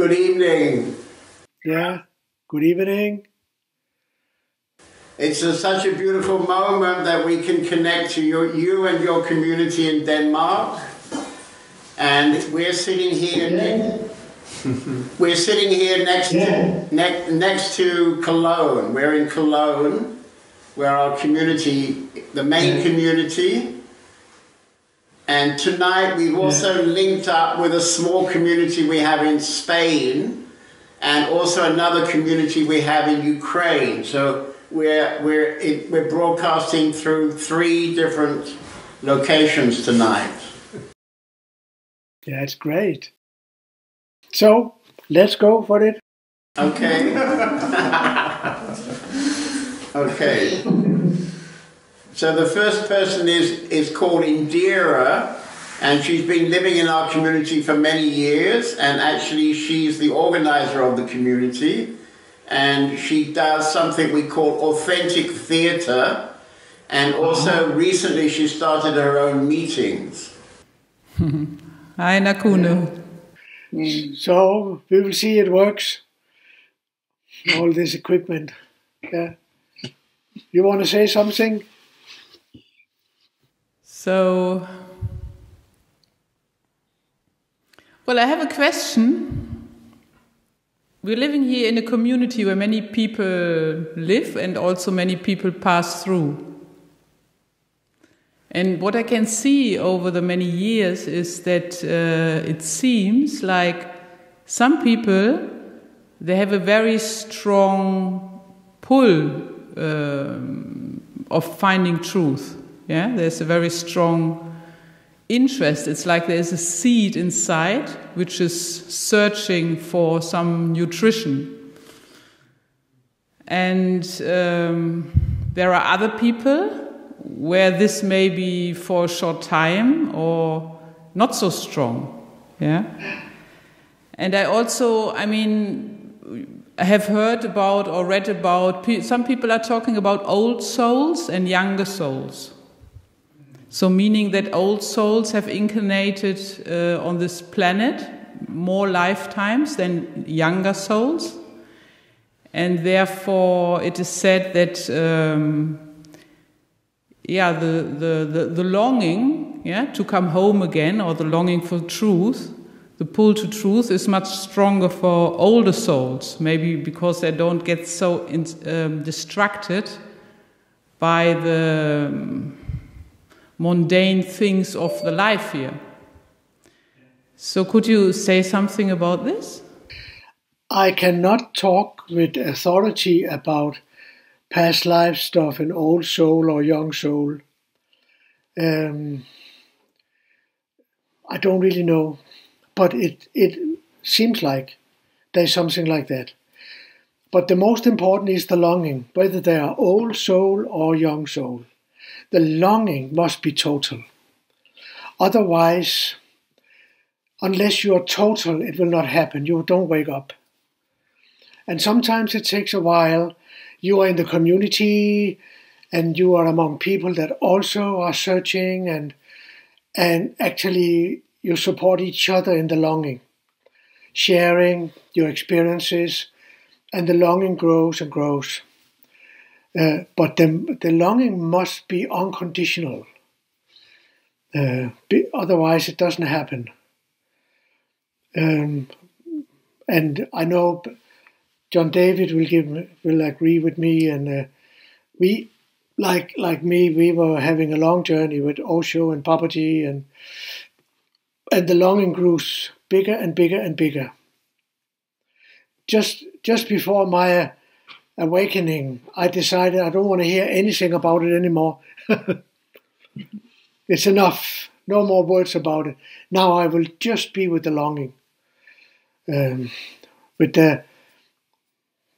Good evening. Yeah, good evening. It's a, such a beautiful moment that we can connect to your, you and your community in Denmark. And we're sitting here. Ne- we're sitting here next to ne- next to Cologne. We're in Cologne, where our community, the main community. And tonight we've also linked up with a small community we have in Spain, and also another community we have in Ukraine. So we're we're it, we're broadcasting through three different locations tonight. Yeah, it's great. So let's go for it. Okay. okay. So the first person is is called Indira, and she's been living in our community for many years, and actually she's the organizer of the community, and she does something we call authentic theatre, and also mm-hmm. recently she started her own meetings. Hej Nukunu. So we will see it works. All this equipment. Yeah. You want to say something? So, well, I have a question. We're living here in a community where many people live and also many people pass through. And what I can see over the many years is that uh, it seems like some people they have a very strong pull um, of finding truth. Yeah, there's a very strong interest. It's like there's a seed inside which is searching for some nutrition. And um, there are other people where this may be for a short time or not so strong. Yeah. And I also, I mean, I have heard about or read about, some people are talking about old souls and younger souls. So, meaning that old souls have incarnated uh, on this planet more lifetimes than younger souls. And therefore, it is said that, um, yeah, the, the, the, the, longing yeah, to come home again or the longing for truth, the pull to truth is much stronger for older souls, maybe because they don't get so in, um, distracted by the. Um, mundane things of the life here. So, could you say something about this? I cannot talk with authority about past life stuff in old soul or young soul. Um, I don't really know, but it it seems like there's something like that. But the most important is the longing, whether they are old soul or young soul the longing must be total. Otherwise, unless you are total, it will not happen. You don't wake up. And sometimes it takes a while. You are in the community and you are among people that also are searching and and actually you support each other in the longing, sharing your experiences, and the longing grows and grows. Uh, but the, the longing must be unconditional. Uh, be, otherwise, it doesn't happen. Um, and I know John David will give will agree with me, and uh, we, like like me, we were having a long journey with Osho and Papaji, and and the longing grew bigger and bigger and bigger. Just just before my awakening, I decided I don't want to hear anything about it anymore. it's enough. No more words about it. Now I will just be with the longing. Um, with the,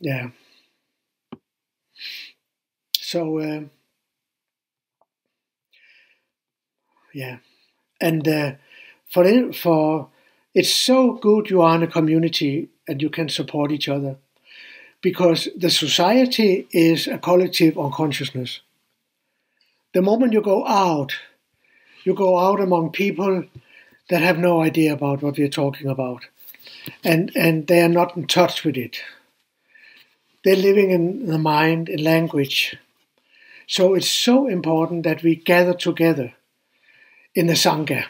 yeah. So, uh, yeah. And uh, for, for, it's so good you are in a community and you can support each other because the society is a collective unconsciousness. The moment you go out, you go out among people that have no idea about what we're talking about. and and they are not in touch with it. They're living in the mind, in language. So it's so important that we gather together in the Sangha.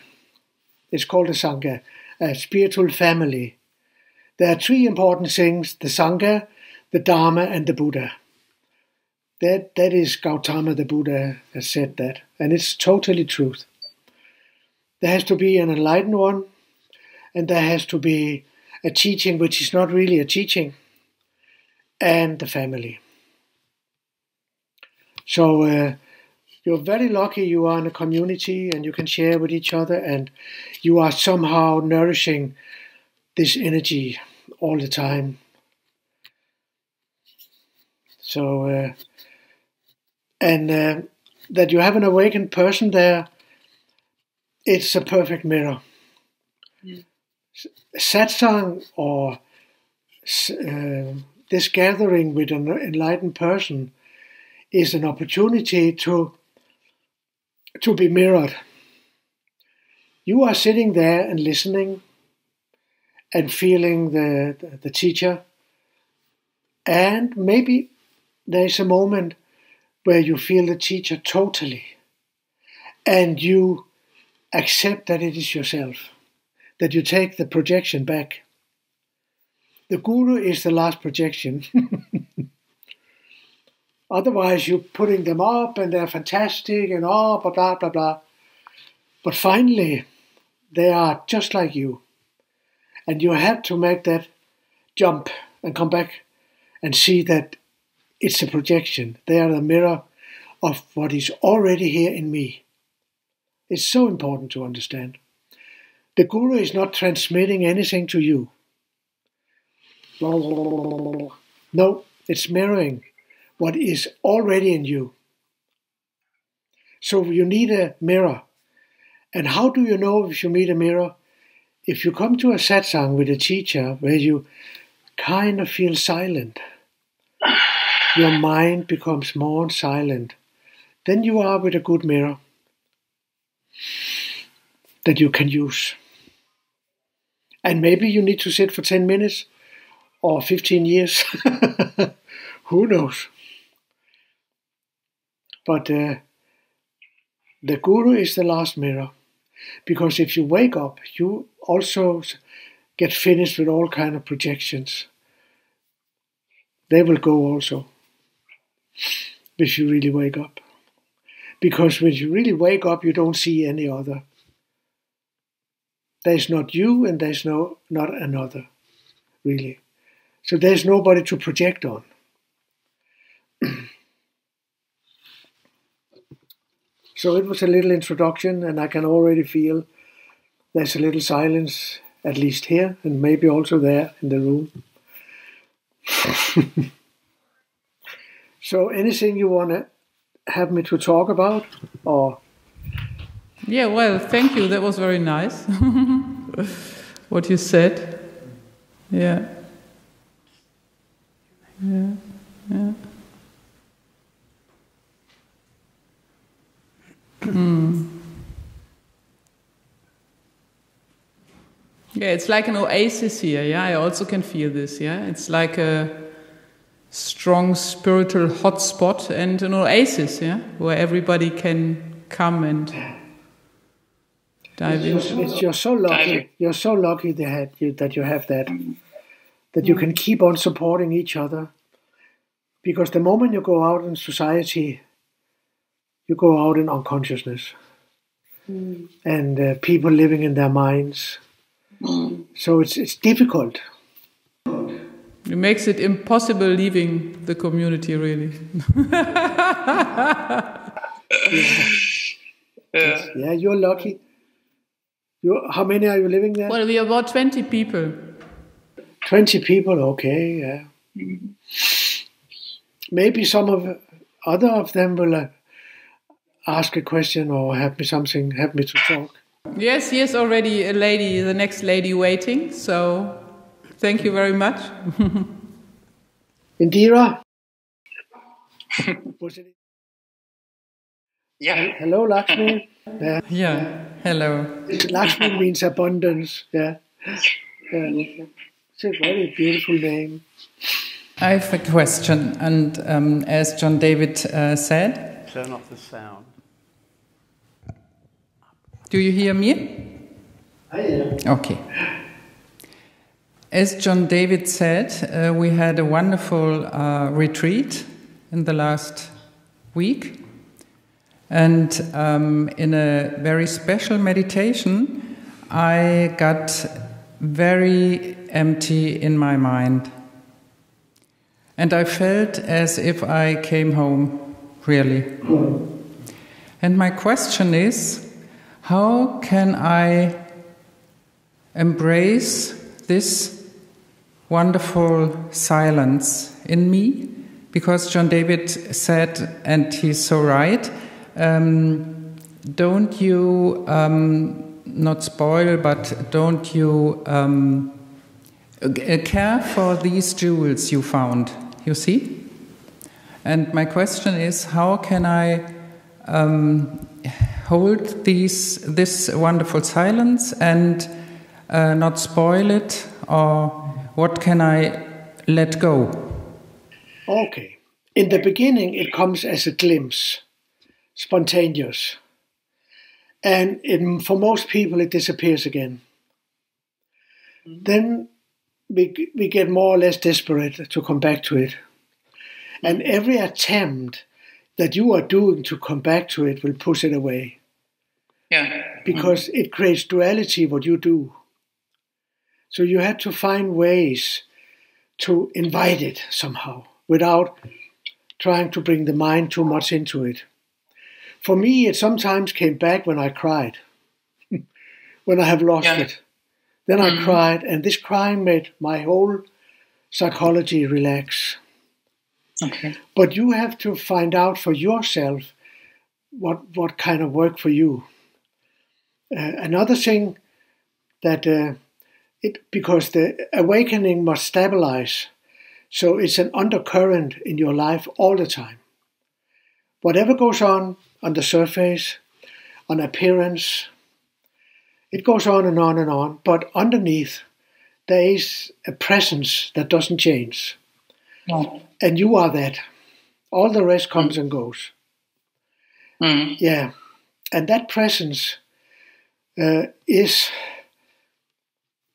It's called a Sangha, a spiritual family. There are three important things the Sangha, the Dharma, and the Buddha. That, that is Gautama the Buddha has said that, and it's totally truth. There has to be an enlightened one, and there has to be a teaching which is not really a teaching, and the family. So uh, you're very lucky you are in a community and you can share with each other, and you are somehow nourishing this energy all the time. So, uh, and uh, that you have an awakened person there, it's a perfect mirror. Mm. Satsang or uh, this gathering with an enlightened person is an opportunity to to be mirrored. You are sitting there and listening and feeling the, the teacher, and maybe there's a moment where you feel the teacher totally and you accept that it is yourself, that you take the projection back. The guru is the last projection. Otherwise, you're putting them up and they're fantastic and all, blah, blah, blah, blah. But finally, they are just like you. And you have to make that jump and come back and see that it's a projection. They are the mirror of what is already here in me. It's so important to understand. The Guru is not transmitting anything to you. No, it's mirroring what is already in you. So you need a mirror. And how do you know if you need a mirror? If you come to a satsang with a teacher where you kind of feel silent, your mind becomes more silent, then you are with a good mirror that you can use. And maybe you need to sit for 10 minutes or 15 years. Who knows? But uh, the guru is the last mirror. Because if you wake up, you also get finished with all kind of projections. They will go also if you really wake up. Because when you really wake up, you don't see any other. There's not you and there's no not another, really. So there's nobody to project on. So it was a little introduction, and I can already feel there's a little silence, at least here, and maybe also there in the room. so, anything you want to have me to talk about, or? Yeah, well, thank you. That was very nice. what you said. Yeah. Yeah. Yeah. Mm. Yeah, it's like an oasis here. Yeah, I also can feel this. Yeah, it's like a strong spiritual hotspot and an oasis. Yeah, where everybody can come and dive it's, in. It's, you're so lucky. You're so lucky that you that you have that. That you can keep on supporting each other, because the moment you go out in society, you go out in unconsciousness mm. and uh, people living in their minds. Mm. So it's it's difficult. It makes it impossible leaving the community, really. yeah. yeah. yeah, you're lucky. You, how many are you living there? Well, we are about 20 people. 20 people, okay, yeah. Mm. Maybe some of other of them will uh, ask a question or have me something, have me to talk? Yes, yes, already a lady, the next lady waiting. So thank you very much. Indira? yeah. Hello, Lakshmi. Yeah. yeah. Hello. Lakshmi means abundance. Yeah. Yeah, it's a very beautiful name. I have a question, and um, as John David uh, said, turn off the sound. Do you hear me? I am. Okay. As John David said, uh, we had a wonderful uh, retreat in the last week. And um, in a very special meditation, I got very empty in my mind. And I felt as if I came home, really. And my question is how can I embrace this wonderful silence in me? Because John David said, and he's so right, um, don't you um, not spoil, but don't you um, care for these jewels you found? You see? And my question is how can I um, hold these, this wonderful silence and uh, not spoil it? Or what can I let go? Okay. In the beginning, it comes as a glimpse, spontaneous. And it, for most people, it disappears again. Mm-hmm. Then we, we get more or less desperate to come back to it. And every attempt that you are doing to come back to it will push it away. Yeah. Because mm-hmm. it creates duality, what you do. So you had to find ways to invite it somehow without trying to bring the mind too much into it. For me, it sometimes came back when I cried, when I have lost Yeah. it. Then I cried, and this crying made my whole psychology relax. Okay. But you have to find out for yourself what what kind of work for you. Uh, another thing that uh, it because the awakening must stabilize, so it's an undercurrent in your life all the time. Whatever goes on on the surface, on appearance, it goes on and on and on. But underneath, there is a presence that doesn't change Yeah. and you are that. All the rest comes and goes. Mm. Yeah, and that presence uh, is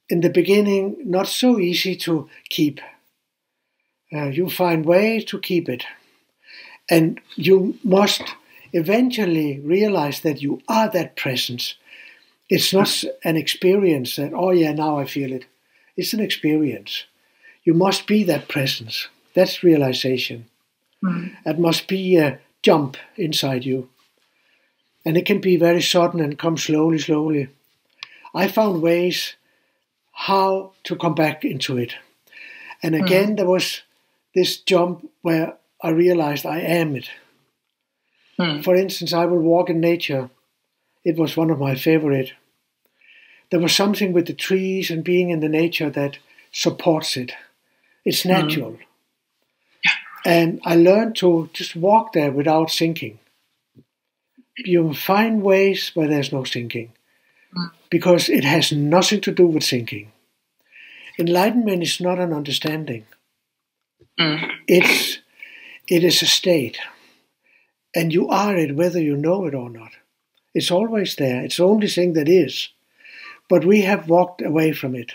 in the beginning not so easy to keep. Uh, you find ways to keep it, and you must eventually realize that you are that presence. It's not an experience that oh yeah now I feel it. It's an experience. You must be that presence. That's realization. It must be a jump inside you. And it can be very sudden and come slowly, slowly. I found ways how to come back into it. And again, there was this jump where I realized I am it. Mm. For instance, I will walk in nature. It was one of my favorite. There was something with the trees and being in the nature that supports it. It's natural. And I learned to just walk there without thinking. You find ways where there's no thinking because it has nothing to do with thinking. Enlightenment is not an understanding. Mm. It's it is a state. And you are it whether you know it or not. It's always there. It's the only thing that is. But we have walked away from it,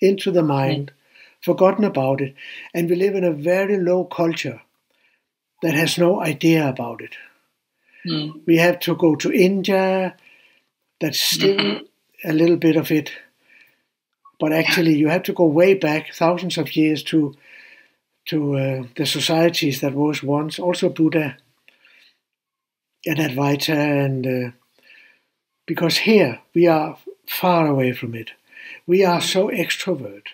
into the mind, forgotten about it, and we live in a very low culture that has no idea about it. Mm. We have to go to India, that's still a little bit of it. But actually, you have to go way back, thousands of years, to to uh, the societies that was once, also Buddha and Advaita, and uh, because here we are far away from it. We are so extrovert,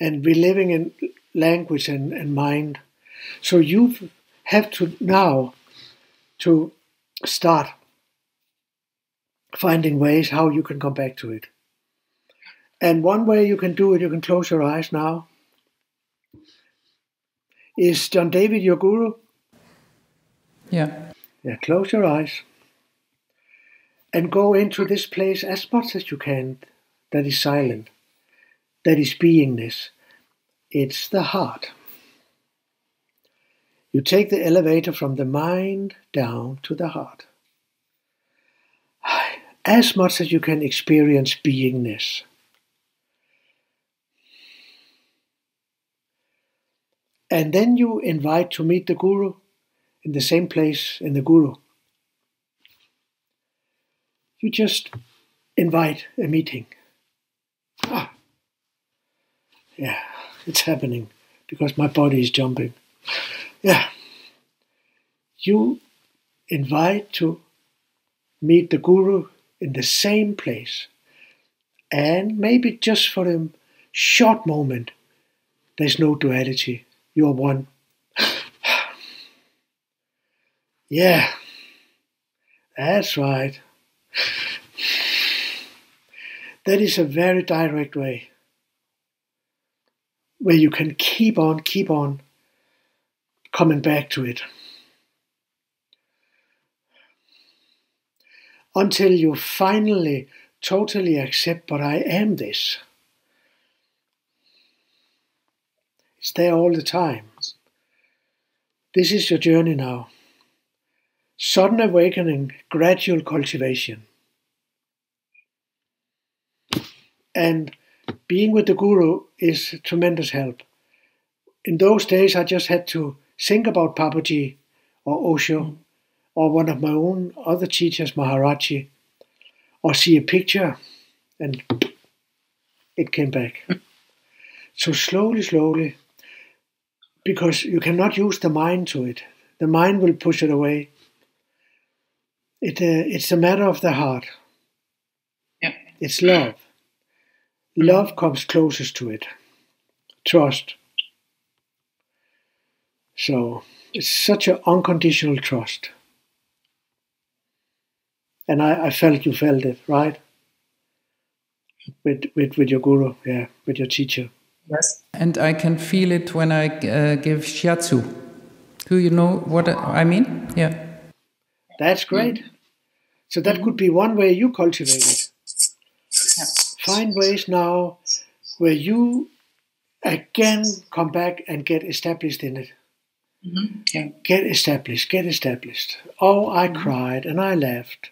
and we're living in language and, and mind. So you have to now to start finding ways how you can come back to it. And one way you can do it, you can close your eyes now. Is John David your guru? Yeah. Yeah, close your eyes and go into this place as much as you can that is silent. that is beingness. It's the heart. You take the elevator from the mind down to the heart. As much as you can experience beingness. And then you invite to meet the Guru in the same place in the Guru. You just invite a meeting. Ah. Yeah, it's happening because my body is jumping. Yeah. You invite to meet the Guru in the same place. And maybe just for a short moment, there's no duality. You're one. yeah, that's right. That is a very direct way where you can keep on, keep on coming back to it. Until you finally totally accept, but I am this. It's there all the time. This is your journey now. Sudden awakening, gradual cultivation. And being with the Guru is tremendous help. In those days, I just had to think about Papaji or Osho or one of my own other teachers, Maharaji, or see a picture and it came back. so slowly, slowly, because you cannot use the mind to it. The mind will push it away. It, uh, it's a matter of the heart. Yeah. It's love. Love comes closest to it. Trust. So it's such an unconditional trust. And I, I felt you felt it, right? With, with, with your guru, yeah, with your teacher. Yes. And I can feel it when I uh, give shiatsu. Do you know what I mean? Yeah. That's great. So that could be one way you cultivate it. Yeah. Find ways now where you again come back and get established in it. Mm-hmm. Yeah. Get established, get established. Oh, I cried and I left.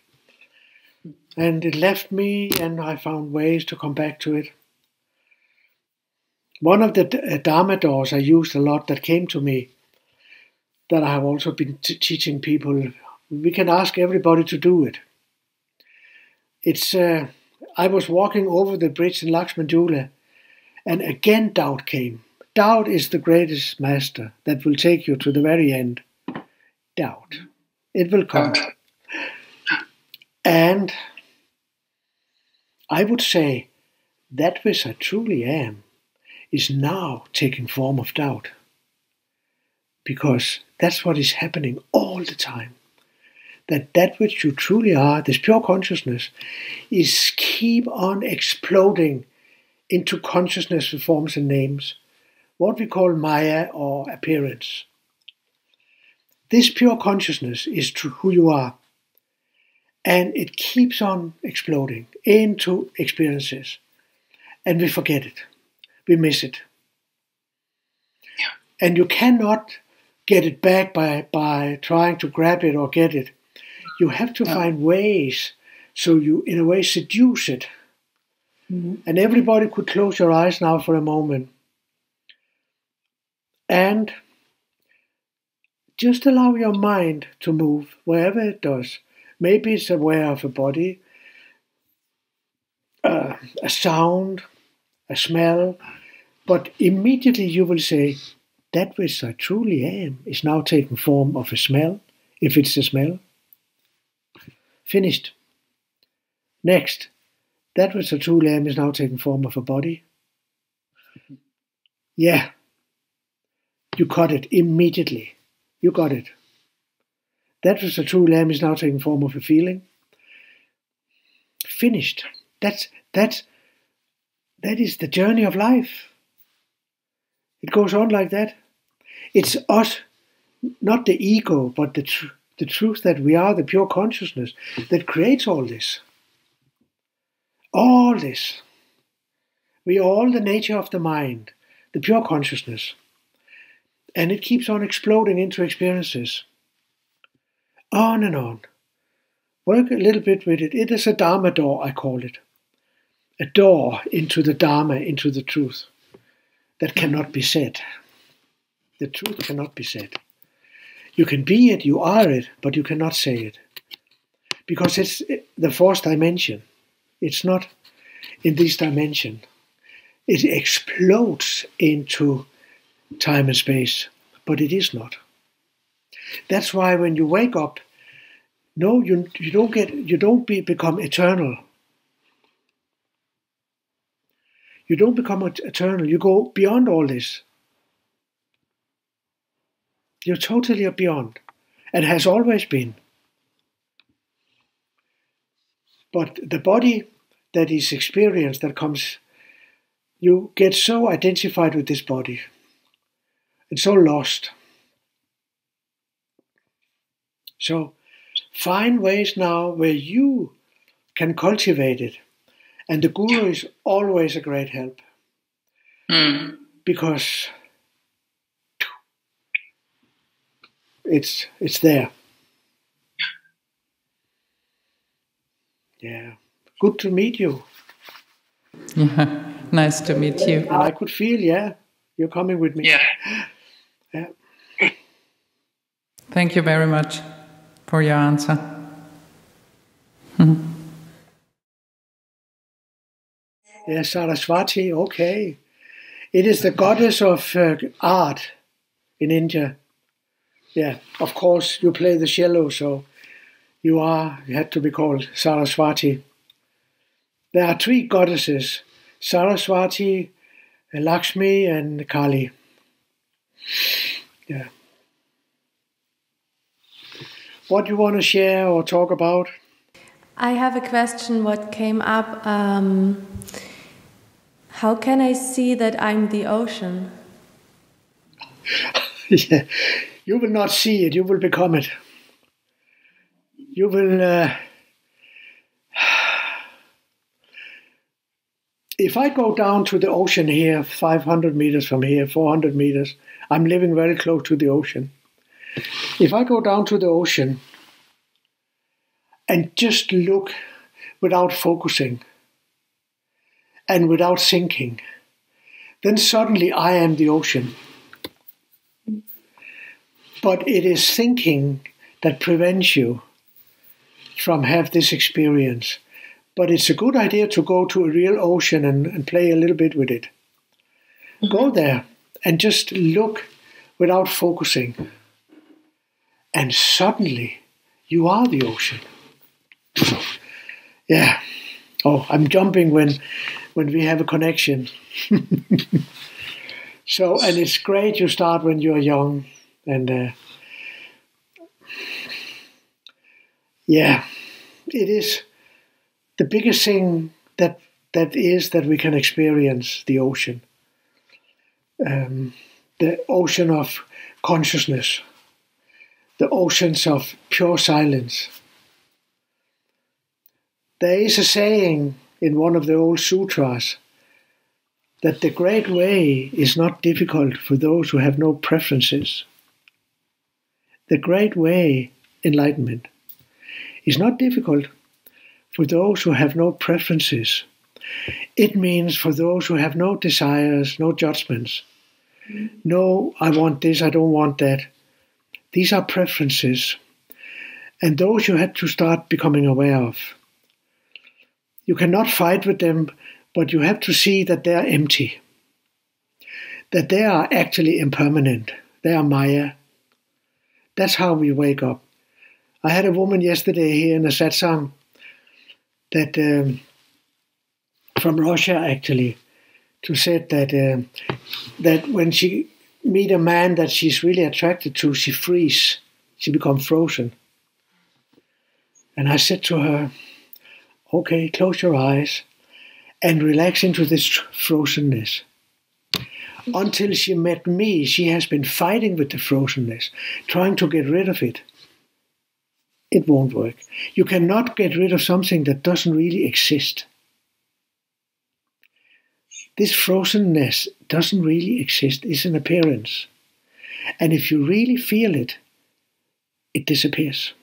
And it left me, and I found ways to come back to it. One of the uh, Dharma doors I used a lot that came to me, that I have also been t- teaching people, we can ask everybody to do it. It's, uh, I was walking over the bridge in Lakshman Jhula, and again doubt came. Doubt is the greatest master that will take you to the very end. Doubt. It will come. And I would say that which I truly am is now taking form of doubt. Because that's what is happening all the time. That that which you truly are, this pure consciousness, is keep on exploding into consciousness with forms and names, what we call Maya or appearance. This pure consciousness is who you are, and it keeps on exploding into experiences, and we forget it, we miss it, and you cannot get it back by by trying to grab it or get it. You have to Yeah. find ways so you, in a way, seduce it. Mm-hmm. And everybody could close your eyes now for a moment. And just allow your mind to move wherever it does. Maybe it's aware of a body, uh, a sound, a smell, but immediately you will say, That which I truly am is now taking form of a smell, if it's a smell. Finished. Next, that which I truly am is now taking form of a body. Yeah. You got it immediately. You got it. That which I truly am is now taking form of a feeling. Finished. That's that's that is the journey of life. It goes on like that. It's us, not the ego, but the tr- the truth that we are, the pure consciousness that creates all this. All this. We are all the nature of the mind, the pure consciousness. And it keeps on exploding into experiences. On and on. Work a little bit with it. It is a Dharma door, I call it. A door into the Dharma, into the truth that cannot be said. The truth cannot be said. You can be it, you are it, but you cannot say it. Because it's the fourth dimension. It's not in this dimension. It explodes into time and space, but it is not. That's why when you wake up, no, you, you don't get you don't be, become eternal. You don't become eternal. You go beyond all this. You're totally beyond, and has always been. But the body that is experienced, that comes, you get so identified with this body and so lost. So find ways now where you can cultivate it. And the guru is always a great help. Mm. Because it's it's there. Yeah. Good to meet you. Yeah. Nice to meet you. And I could feel, yeah, you're coming with me. Yeah. Yeah. Thank you very much for your answer. Yeah, Saraswati, okay. It is the goddess of uh, art in India. Yeah, of course, you play the cello, so you are, you had to be called Saraswati. There are three goddesses Saraswati, Lakshmi, and Kali. Yeah. What do you want to share or talk about? I have a question. What came up? Um, how can I see that I'm the ocean? yeah. You will not see it, you will become it. You will. Uh, if I go down to the ocean here, 500 meters from here, 400 meters, I'm living very close to the ocean. If I go down to the ocean and just look without focusing and without thinking, then suddenly I am the ocean. But it is thinking that prevents you from have this experience. But it's a good idea to go to a real ocean and, and play a little bit with it. Go mm-hmm. there and just look without focusing. And suddenly you are the ocean. Yeah. Oh, I'm jumping when when we have a connection. so, and it's great you start when you're young, and uh, yeah, it is the biggest thing that that is that we can experience the ocean, um, the ocean of consciousness, the oceans of pure silence. There is a saying in one of the old sutras that the great way is not difficult for those who have no preferences. The great way, enlightenment, is not difficult for those who have no preferences. It means for those who have no desires, no judgments. No, I want this, I don't want that. These are preferences. And those you had to start becoming aware of. You cannot fight with them, but you have to see that they are empty. That they are actually impermanent. They are Maya. That's how we wake up. I had a woman yesterday here in a satsang that um, from Russia actually, to said that uh, that when she meet a man that she's really attracted to, she freeze, she becomes frozen. And I said to her, "Okay, close your eyes and relax into this frozenness." Until she met me, she has been fighting with the frozenness, trying to get rid of it it won't work. You cannot get rid of something that doesn't really exist. This frozenness doesn't really exist, it's an appearance. And if you really feel it, it disappears.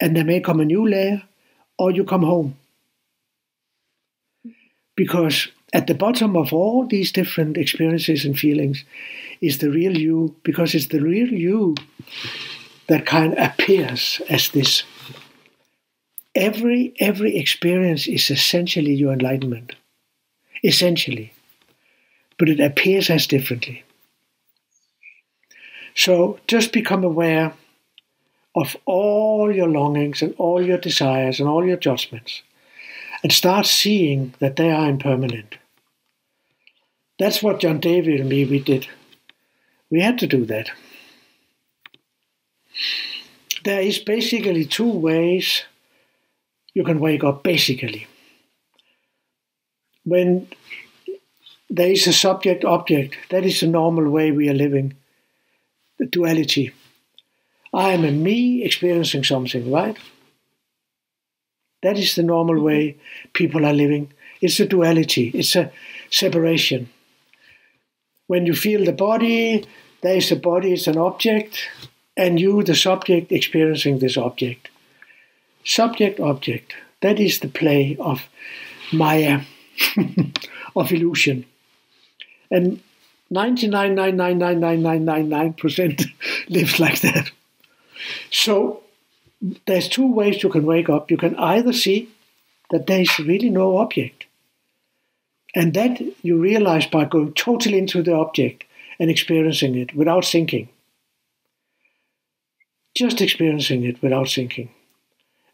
And there may come a new layer, or you come home. Because at the bottom of all these different experiences and feelings is the real you, because it's the real you that kind of appears as this. Every every experience is essentially your enlightenment. Essentially. But it appears as differently. So just become aware of all your longings and all your desires and all your judgments and start seeing that they are impermanent. That's what John David and me we did. We had to do that. There is basically two ways you can wake up, basically. When there is a subject object, that is the normal way we are living the duality. I am a me experiencing something, right? That is the normal way people are living. It's a duality, it's a separation. When you feel the body, there is a body, it's an object, and you, the subject, experiencing this object. Subject object, that is the play of Maya, of illusion. And 99.9999999% lives like that. So there's two ways you can wake up. You can either see that there is really no object, and that you realize by going totally into the object and experiencing it without thinking. Just experiencing it without thinking.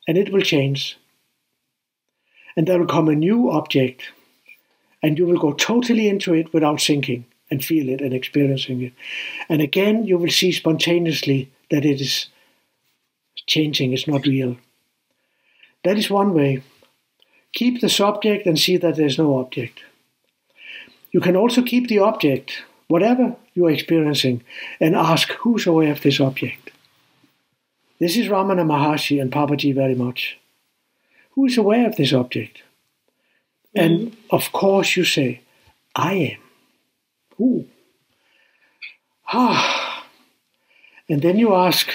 And it will change. And there will come a new object, and you will go totally into it without thinking and feel it and experiencing it. And again, you will see spontaneously that it is changing, it's not real. That is one way. Keep the subject and see that there's no object. You can also keep the object, whatever you are experiencing, and ask who's aware of this object. This is Ramana Maharshi and Papaji very much. Who is aware of this object? And of course, you say, I am. Who? Ah. And then you ask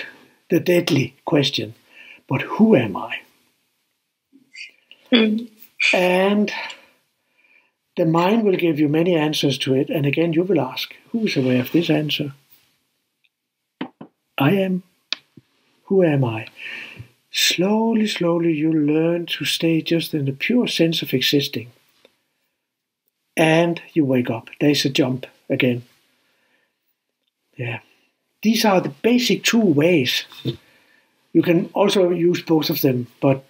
the deadly question, but who am I? And the mind will give you many answers to it. And again, you will ask, who is aware of this answer? I am. Who am I? Slowly, slowly, you learn to stay just in the pure sense of existing. And you wake up. There's a jump again. Yeah. These are the basic two ways. You can also use both of them, but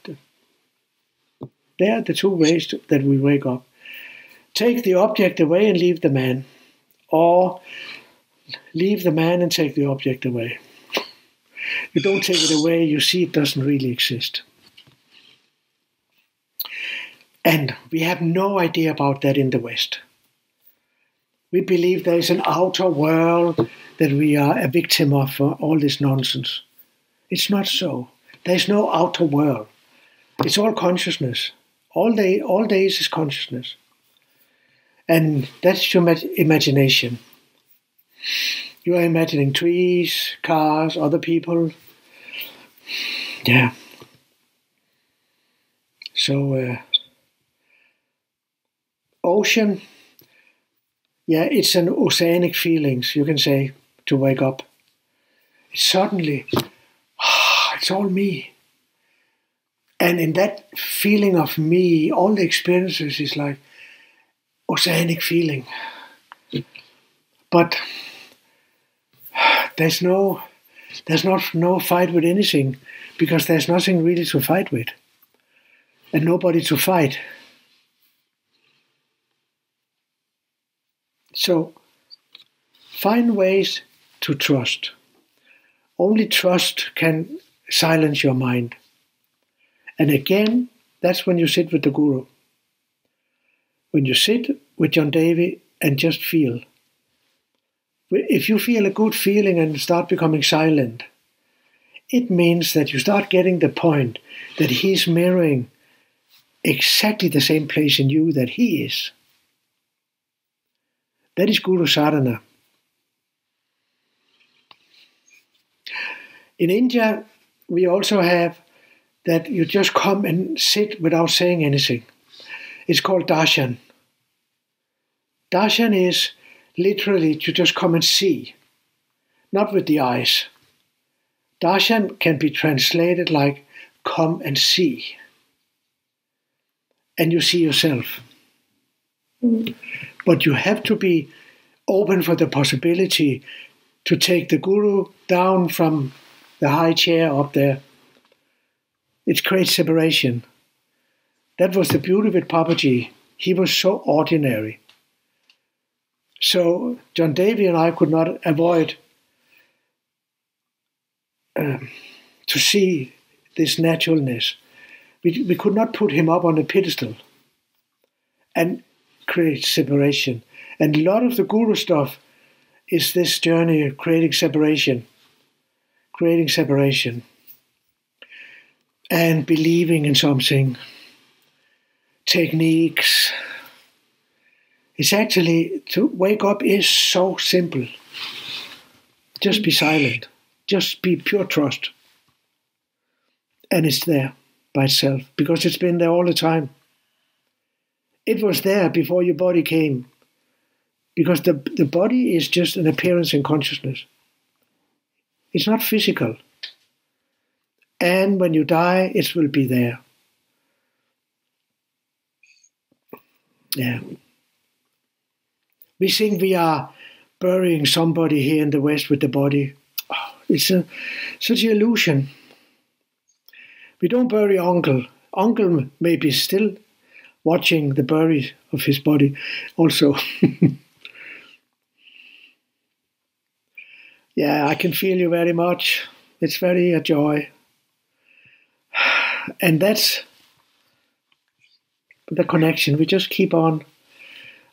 they are the two ways to, that we wake up. Take the object away and leave the man, or leave the man and take the object away. You don't take it away, you see it doesn't really exist. And we have no idea about that in the West. We believe there is an outer world that we are a victim of uh, all this nonsense. It's not so. There's no outer world. It's all consciousness. All day, all days is consciousness, and that's your imagination. You are imagining trees, cars, other people. Yeah. So, uh, ocean yeah, it's an oceanic feelings, you can say, to wake up. It's suddenly, it's all me. And in that feeling of me, all the experiences is like oceanic feeling. But there's no there's not no fight with anything because there's nothing really to fight with. And nobody to fight. So find ways to trust. Only trust can silence your mind. And again, that's when you sit with the Guru. When you sit with John David and just feel. If you feel a good feeling and start becoming silent, it means that you start getting the point that he's mirroring exactly the same place in you that he is. That is Guru Sadhana. In India, we also have that you just come and sit without saying anything. It's called darshan. Darshan is literally to just come and see, not with the eyes. Darshan can be translated like come and see. And you see yourself. Mm-hmm. But you have to be open for the possibility to take the guru down from the high chair up there. It creates separation. That was the beauty with Papaji. He was so ordinary. So John David and I could not avoid um, to see this naturalness. We, we could not put him up on a pedestal and create separation. And a lot of the guru stuff is this journey of creating separation, creating separation, and believing in something, techniques. It's actually to wake up is so simple. Just be silent, just be pure trust. And it's there by itself because it's been there all the time. It was there before your body came because the, the body is just an appearance in consciousness. It's not physical. And when you die, it will be there. Yeah. We think we are burying somebody here in the West with the body. Oh, it's a, such an illusion. We don't bury Uncle. Uncle may be still watching the bury of his body also. yeah, I can feel you very much. It's very a joy. And that's the connection. We just keep on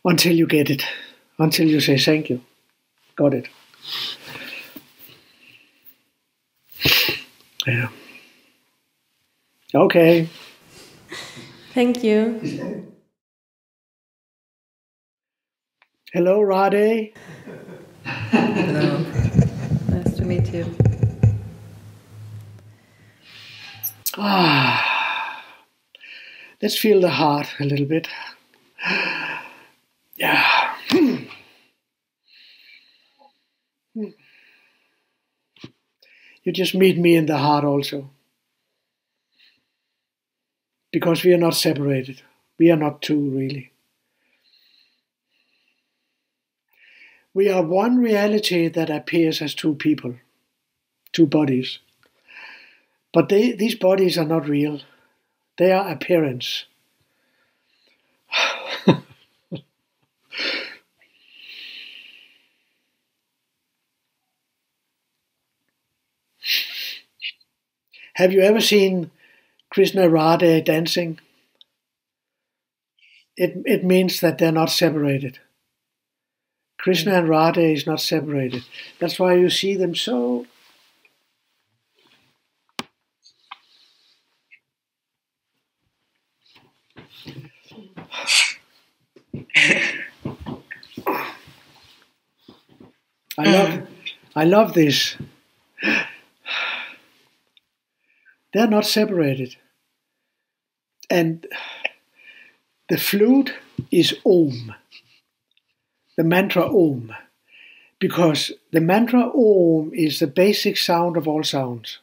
until you get it, until you say thank you. Got it. Yeah. Okay. Thank you. Hello, Radhe. Hello. Nice to meet you. Ah, let's feel the heart a little bit. Yeah. You just meet me in the heart also. Because we are not separated. We are not two, really. We are one reality that appears as two people, two bodies. But they, these bodies are not real. They are appearance. Have you ever seen Krishna and Radha dancing? It, it means that they're not separated. Krishna and Radha is not separated. That's why you see them so I love, I love this. They're not separated. And the flute is Om, the mantra Om, because the mantra Om is the basic sound of all sounds.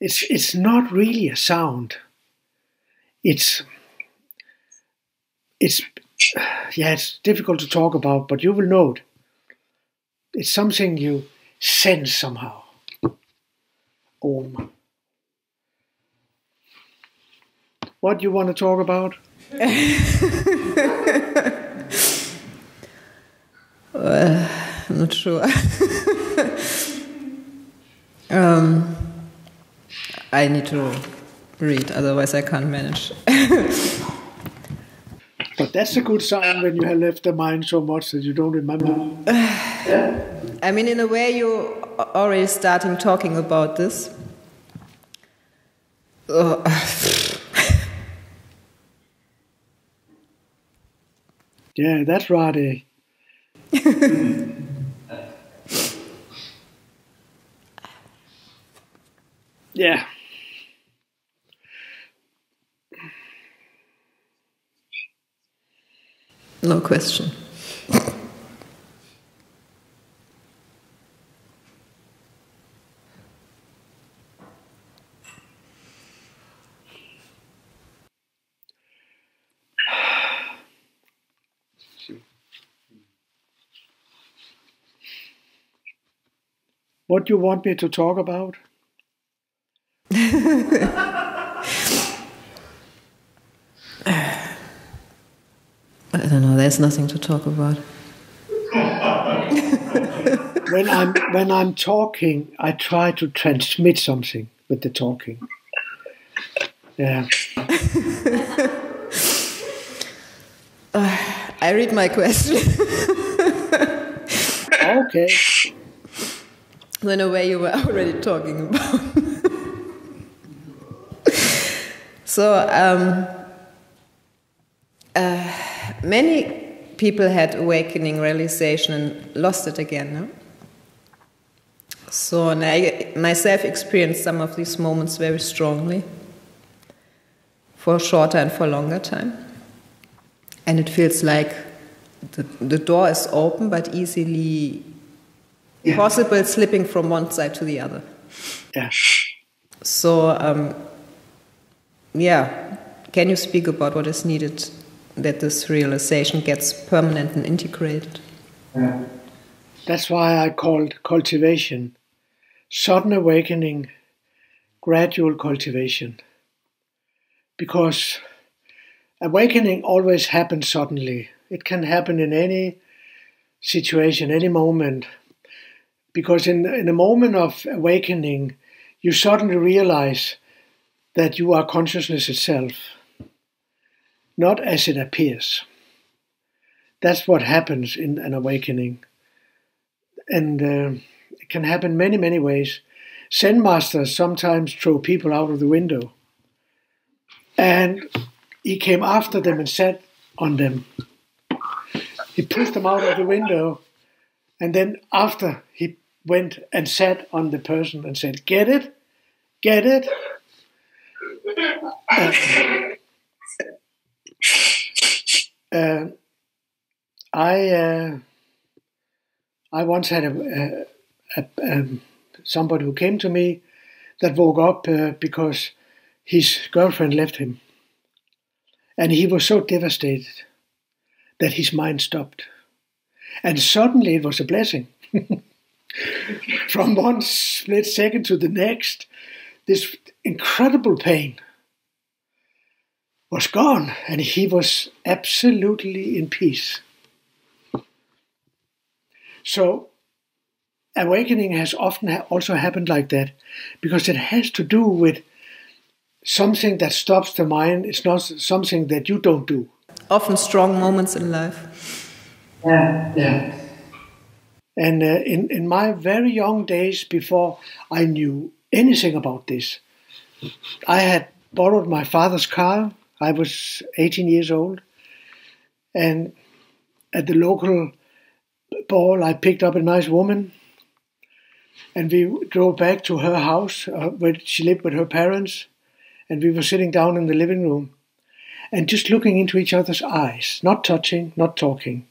It's, it's not really a sound. It's, it's, yeah, it's difficult to talk about, but you will know it. It's something you sense somehow. Om. What do you want to talk about? Uh, I'm not sure. um, I need to read, otherwise I can't manage. But that's a good sign when you have left the mind so much that you don't remember. yeah? I mean, in a way, you're already starting talking about this. Yeah, that's Radhe. Eh? yeah. No question. What do you want me to talk about? I don't know. There's nothing to talk about. when I'm when I'm talking, I try to transmit something with the talking. Yeah. uh, I read my question. okay. In a way, you were already talking about. so, um, uh, many people had awakening realization and lost it again. No? So, and I myself experienced some of these moments very strongly for shorter and for longer time. And it feels like the, the door is open but easily yeah. possible slipping from one side to the other. Yeah. So, um, yeah, can you speak about what is needed that this realization gets permanent and integrated? Yeah. That's why I called cultivation sudden awakening, gradual cultivation. Because awakening always happens suddenly. It can happen in any situation, any moment. Because in, in a moment of awakening, you suddenly realize that you are consciousness itself, not as it appears. That's what happens in an awakening. And uh, it can happen many, many ways. Zen masters sometimes throw people out of the window. And he came after them and sat on them. He pushed them out of the window, and then after he went and sat on the person and said, Get it? Get it? Uh, uh, I uh, I once had a, a, a, um, somebody who came to me that woke up uh, because his girlfriend left him, and he was so devastated that his mind stopped, and suddenly it was a blessing. From one split second to the next, this incredible pain was gone, and he was absolutely in peace. So, awakening has often also happened like that because it has to do with something that stops the mind. It's not something that you don't do. Often strong moments in life. Yeah, yeah. And uh, in, in my very young days, before I knew anything about this, I had borrowed my father's car. I was 18 years old. And at the local ball, I picked up a nice woman. And we drove back to her house uh, where she lived with her parents. And we were sitting down in the living room and just looking into each other's eyes, not touching, not talking.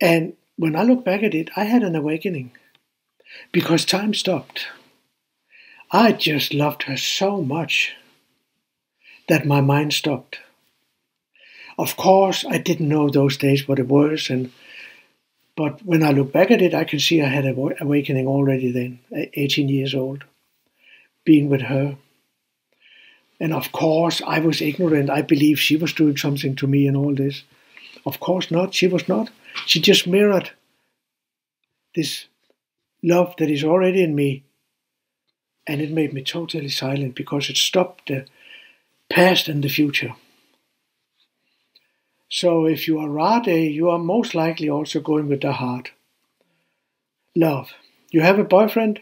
And when I look back at it, I had an awakening because time stopped. I just loved her so much that my mind stopped. Of course, I didn't know those days what it was, and but when I look back at it, I can see I had an awakening already then, 18 years old, being with her. And of course, I was ignorant. I believed she was doing something to me and all this. Of course not. She was not. She just mirrored this love that is already in me. And it made me totally silent because it stopped the past and the future. So if you are Radhe, you are most likely also going with the heart. Love. You have a boyfriend?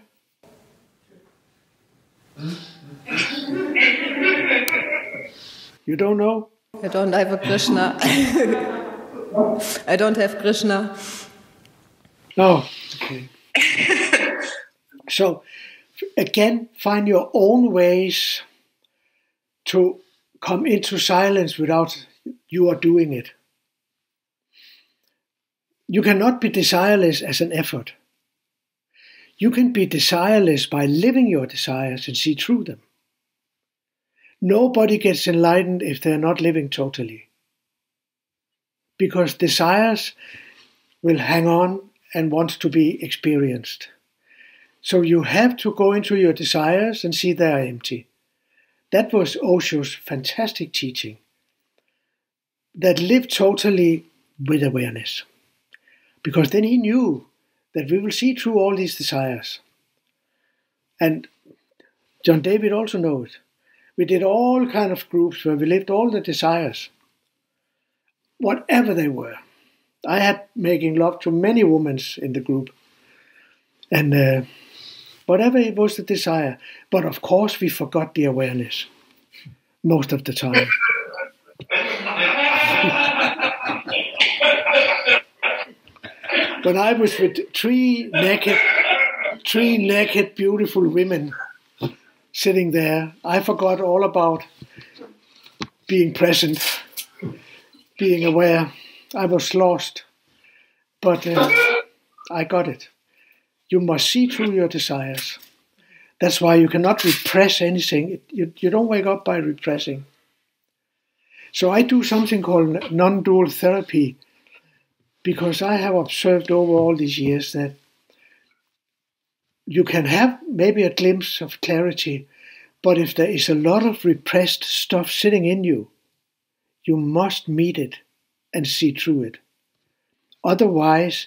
You don't know? I don't have a Krishna. I don't have Krishna. Oh, okay. so, again, find your own ways to come into silence without you are doing it. You cannot be desireless as an effort. You can be desireless by living your desires and see through them. Nobody gets enlightened if they're not living totally. Because desires will hang on and want to be experienced. So you have to go into your desires and see they are empty. That was Osho's fantastic teaching that lived totally with awareness. Because then he knew that we will see through all these desires. And John David also knows. We did all kind of groups where we lived all the desires, whatever they were. I had making love to many women in the group, and uh, whatever it was the desire. But of course, we forgot the awareness most of the time. when I was with three naked, three naked, beautiful women sitting there, I forgot all about being present, being aware. I was lost, but uh, I got it. You must see through your desires. That's why you cannot repress anything. You, you don't wake up by repressing. So I do something called non dual therapy because I have observed over all these years that you can have maybe a glimpse of clarity, but if there is a lot of repressed stuff sitting in you, you must meet it and see through it. Otherwise,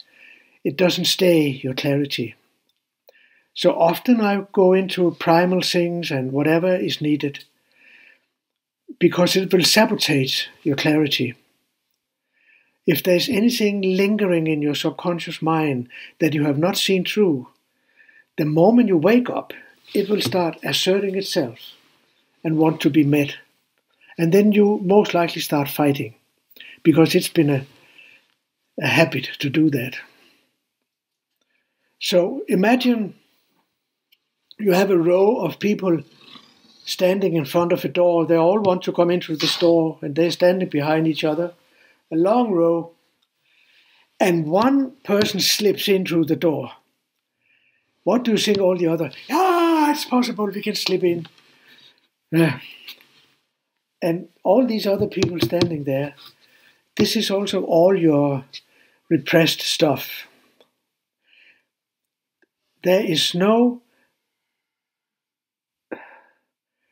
it doesn't stay your clarity. So often I go into primal things and whatever is needed because it will sabotage your clarity. If there's anything lingering in your subconscious mind that you have not seen through, the moment you wake up, it will start asserting itself and want to be met. And then you most likely start fighting because it's been a, a habit to do that. So imagine you have a row of people standing in front of a door. They all want to come into the store and they're standing behind each other a long row, and one person slips in through the door. What do you think all the other? Ah, it's possible we can slip in. Yeah. And all these other people standing there, this is also all your repressed stuff. There is no,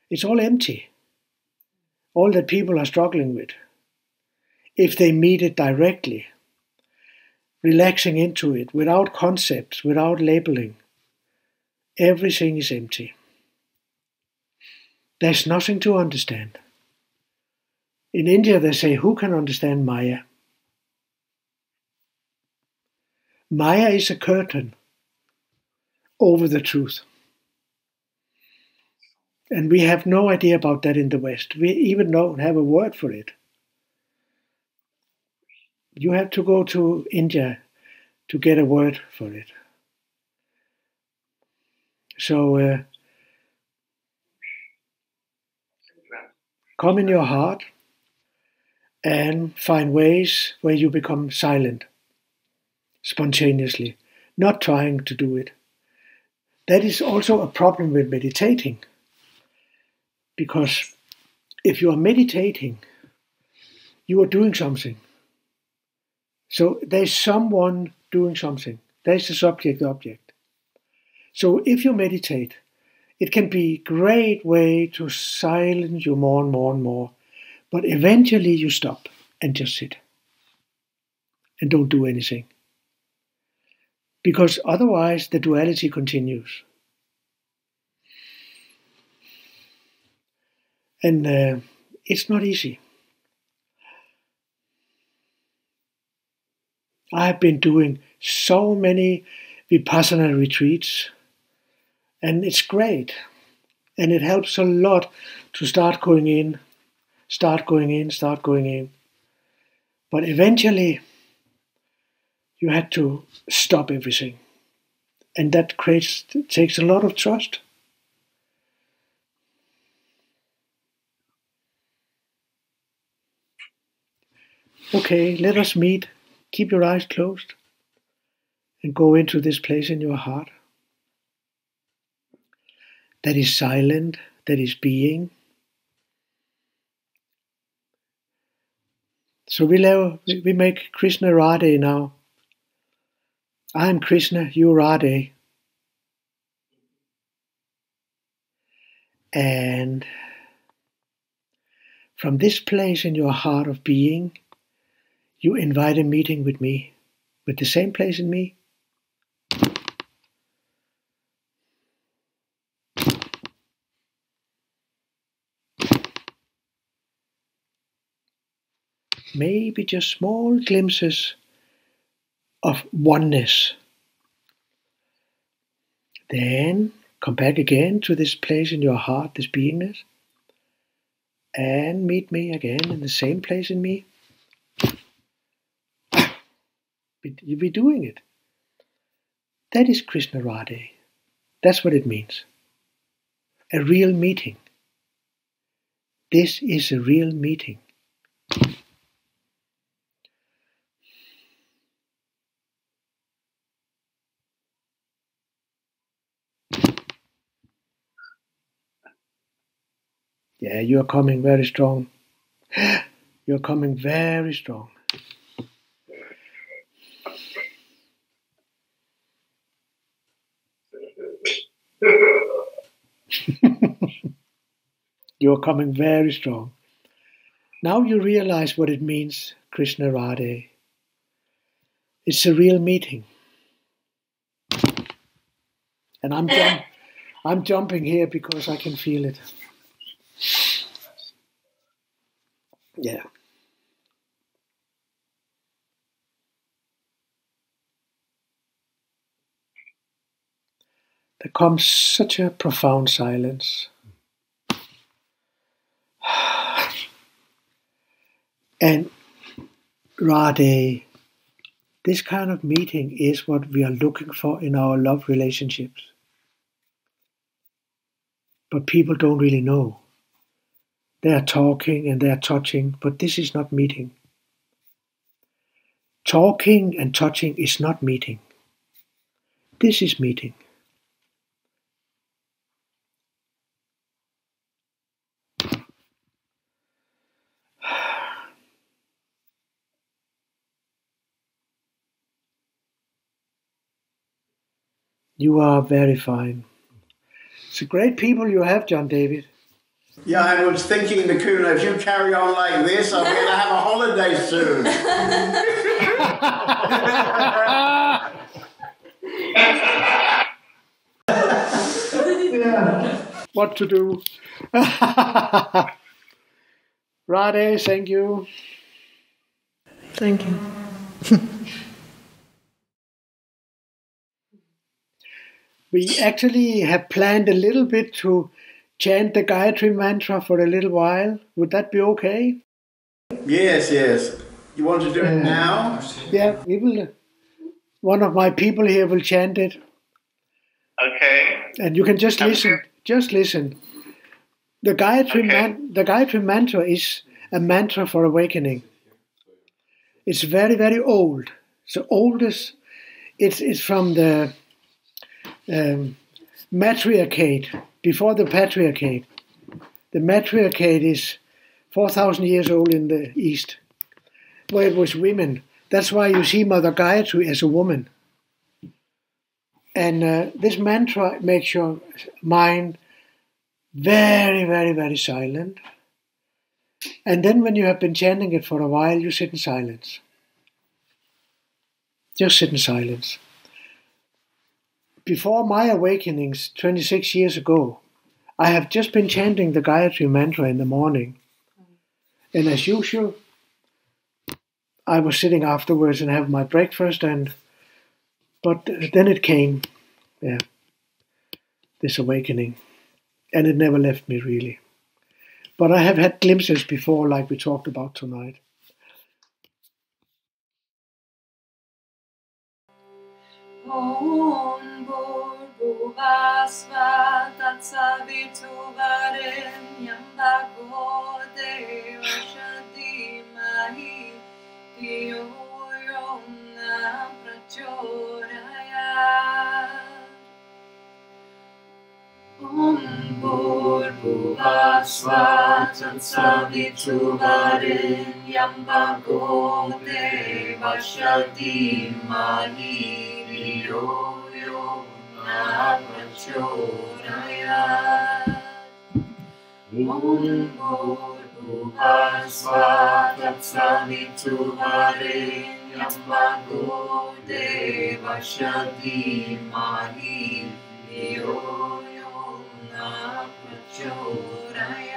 it's all empty. All that people are struggling with if they meet it directly, relaxing into it without concepts, without labeling. Everything is empty. There's nothing to understand. In India, they say, Who can understand Maya? Maya is a curtain over the truth. And we have no idea about that in the West. We even don't have a word for it you have to go to India to get a word for it. So uh, come in your heart and find ways where you become silent spontaneously, not trying to do it. That is also a problem with meditating. Because if you are meditating, you are doing something. So there's someone doing something. There's the subject object. So if you meditate, it can be a great way to silence you more and more and more. But eventually you stop and just sit and don't do anything. Because otherwise the duality continues. And uh, it's not easy. I have been doing so many Vipassana retreats, and it's great. And it helps a lot to start going in, start going in, start going in. But eventually, you had to stop everything. And that creates, takes a lot of trust. Okay, let us meet. Keep your eyes closed and go into this place in your heart that is silent, that is being. So we, love, we make Krishna Radhe now. I am Krishna, you Radhe. And from this place in your heart of being, you invite a meeting with me, with the same place in me. Maybe just small glimpses of oneness. Then come back again to this place in your heart, this beingness, and meet me again in the same place in me. You'll be doing it. That is Krishna Radhe. That's what it means. A real meeting. This is a real meeting. Yeah, you're coming very strong. You're coming very strong. you're coming very strong. Now you realize what it means, Krishna Radhe. It's a real meeting. And I'm, jump- I'm jumping here because I can feel it. Yeah. There comes such a profound silence. And Radhe, this kind of meeting is what we are looking for in our love relationships. But people don't really know. They are talking and they are touching, but this is not meeting. Talking and touching is not meeting. This is meeting. You are very fine. It's a great people you have, John David. Yeah, I was thinking, Nukunu, if you carry on like this, I'm going to have a holiday soon. What to do? Radhe, thank you. Thank you. We actually have planned a little bit to chant the Gayatri mantra for a little while. Would that be okay? yes, yes. You want to do it now? Yeah, we will. One of my people here will chant it, Okay. and you can just listen. Just listen. The Gayatri, Okay. man, the Gayatri mantra is a mantra for awakening. It's very, very old. It's the oldest. It's, it's from the um, matriarchate, before the patriarchate. The matriarchate is 4,000 years old in the East, where it was women. That's why you see Mother Gayatri as a woman. And uh, this mantra makes your mind very, very, very silent. And then when you have been chanting it for a while, you sit in silence. Just sit in silence. Before my awakenings 26 years ago, I have just been chanting the Gayatri mantra in the morning. And as usual, I was sitting afterwards and have my breakfast and but then it came, yeah, this awakening. And it never left me really. But I have had glimpses before, like we talked about tonight. Oh. Om Bhurvasva Tatsaviturvarenyam Bhago Devashadimahi Diyo Yona Prachodayat Om Tatsaviturvarenyam Bhago Devashadimahi Diyo Yona Prachodayat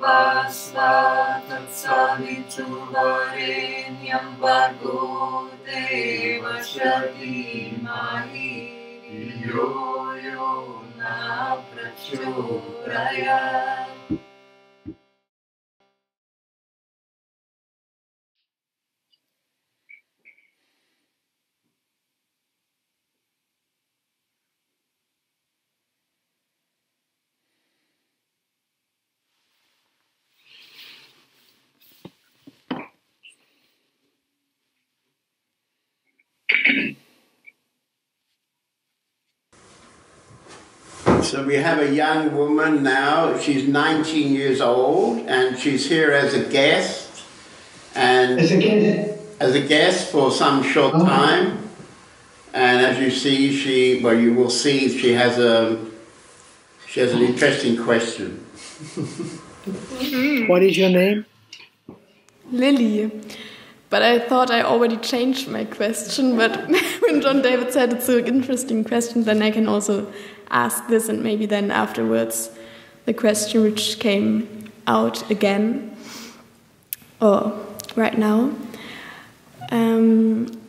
Yona Prachodayat Om Bhurvasva Tatsaviturvarenyam Bhago Devashadimahi Diyo Yona Prachodayat So we have a young woman now. She's 19 years old, and she's here as a guest, and As a guest, as a guest for some short Oh. time. And as you see, she well, you will see she has a she has an interesting question. Mm-hmm. What is your name? Lily. But I thought I already changed my question. But when John David said it's an interesting question, then I can also ask this and maybe then afterwards the question which came out again or right now. Um,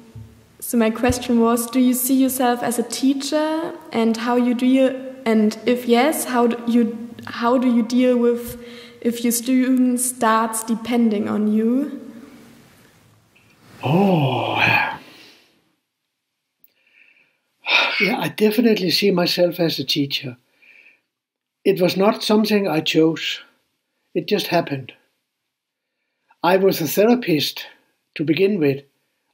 so my question was: Do you see yourself as a teacher, and how you deal? And if yes, how do you how do you deal with if your student starts depending on you? Oh, yeah, I definitely see myself as a teacher. It was not something I chose, it just happened. I was a therapist to begin with.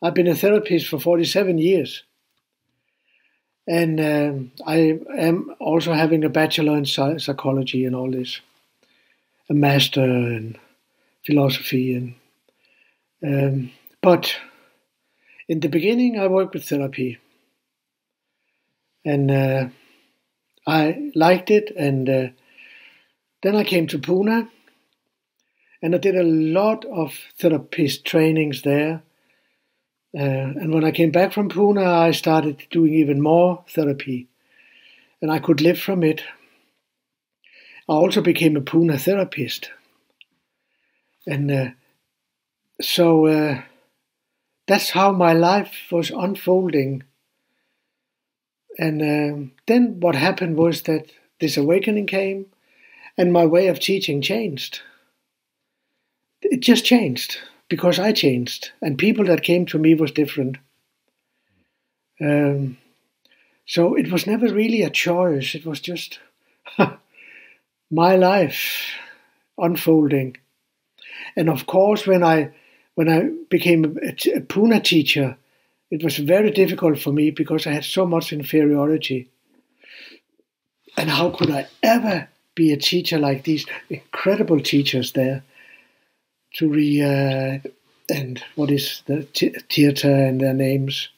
I've been a therapist for 47 years. And um, I am also having a bachelor in psychology and all this, a master in philosophy. and um, But in the beginning, I worked with therapy. And uh, I liked it. And uh, then I came to Pune. And I did a lot of therapist trainings there. Uh, and when I came back from Pune, I started doing even more therapy. And I could live from it. I also became a Pune therapist. And uh, so uh, that's how my life was unfolding. And um, then what happened was that this awakening came, and my way of teaching changed. It just changed because I changed, and people that came to me was different. Um, so it was never really a choice. It was just my life unfolding. And of course, when I when I became a Pune teacher, it was very difficult for me because I had so much inferiority. and how could I ever be a teacher like these incredible teachers there? To re uh, and what is the theater and their names?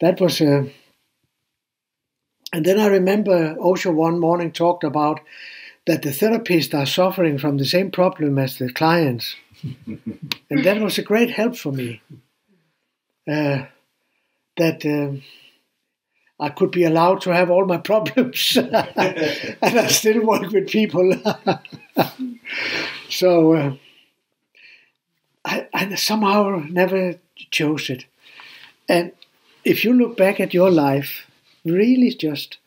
That was a. Uh, and then I remember Osho one morning talked about that the therapists are suffering from the same problem as the clients. and that was a great help for me. Uh, that um, I could be allowed to have all my problems and I still work with people. so uh, I, I somehow never chose it. And if you look back at your life, really just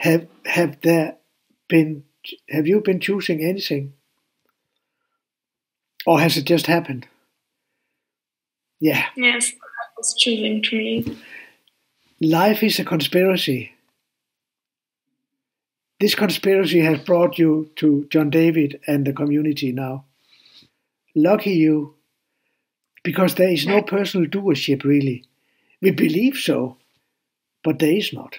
have have there been have you been choosing anything? Or has it just happened? Yeah. Yes, it's choosing to me. Life is a conspiracy. This conspiracy has brought you to John David and the community now. Lucky you, because there is no personal doership really. We believe so, but there is not.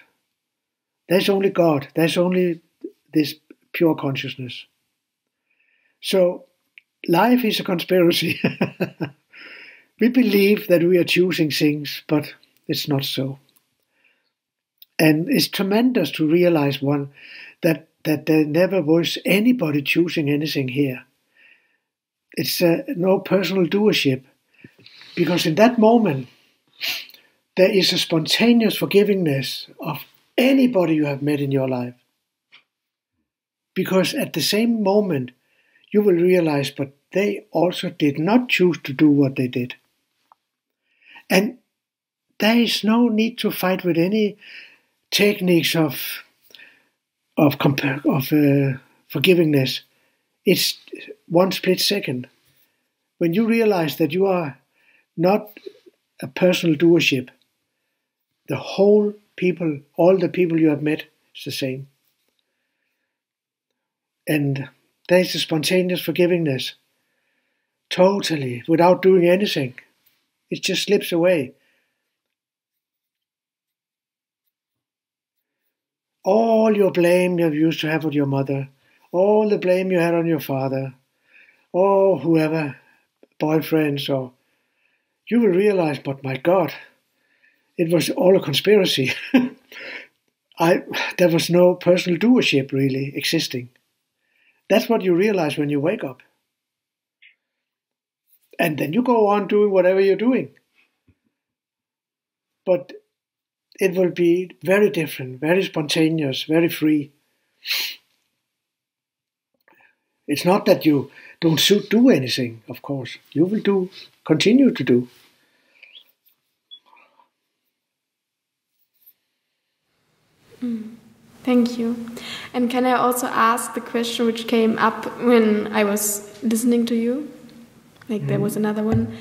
There's only God, there's only this pure consciousness. So, life is a conspiracy. we believe that we are choosing things, but it's not so. And it's tremendous to realize one that that there never was anybody choosing anything here. It's uh, no personal doership, because in that moment there is a spontaneous forgivingness of anybody you have met in your life. Because at the same moment, you will realize, but they also did not choose to do what they did. And there is no need to fight with any techniques of of of uh, forgivingness. It's one split second. When you realize that you are not a personal doership, the whole people, all the people you have met, is the same. And there is a spontaneous forgivingness. Totally, without doing anything. It just slips away. All your blame you used to have on your mother, all the blame you had on your father, or whoever, boyfriends, or you will realize, but my God, it was all a conspiracy. I there was no personal doership really existing. That's what you realize when you wake up. And then you go on doing whatever you're doing. But it will be very different, very spontaneous, very free. It's not that you don't do anything, of course. You will do, continue to do. Thank you. And can I also ask the question which came up when I was listening to you? Like there was another one.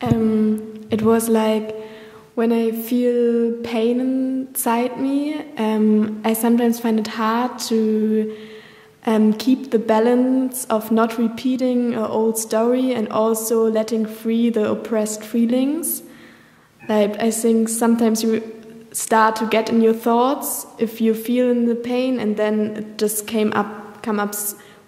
Um, it was like when I feel pain inside me, um, I sometimes find it hard to um, keep the balance of not repeating an old story and also letting free the oppressed feelings. Like I think sometimes you start to get in your thoughts if you feel in the pain and then it just came up come up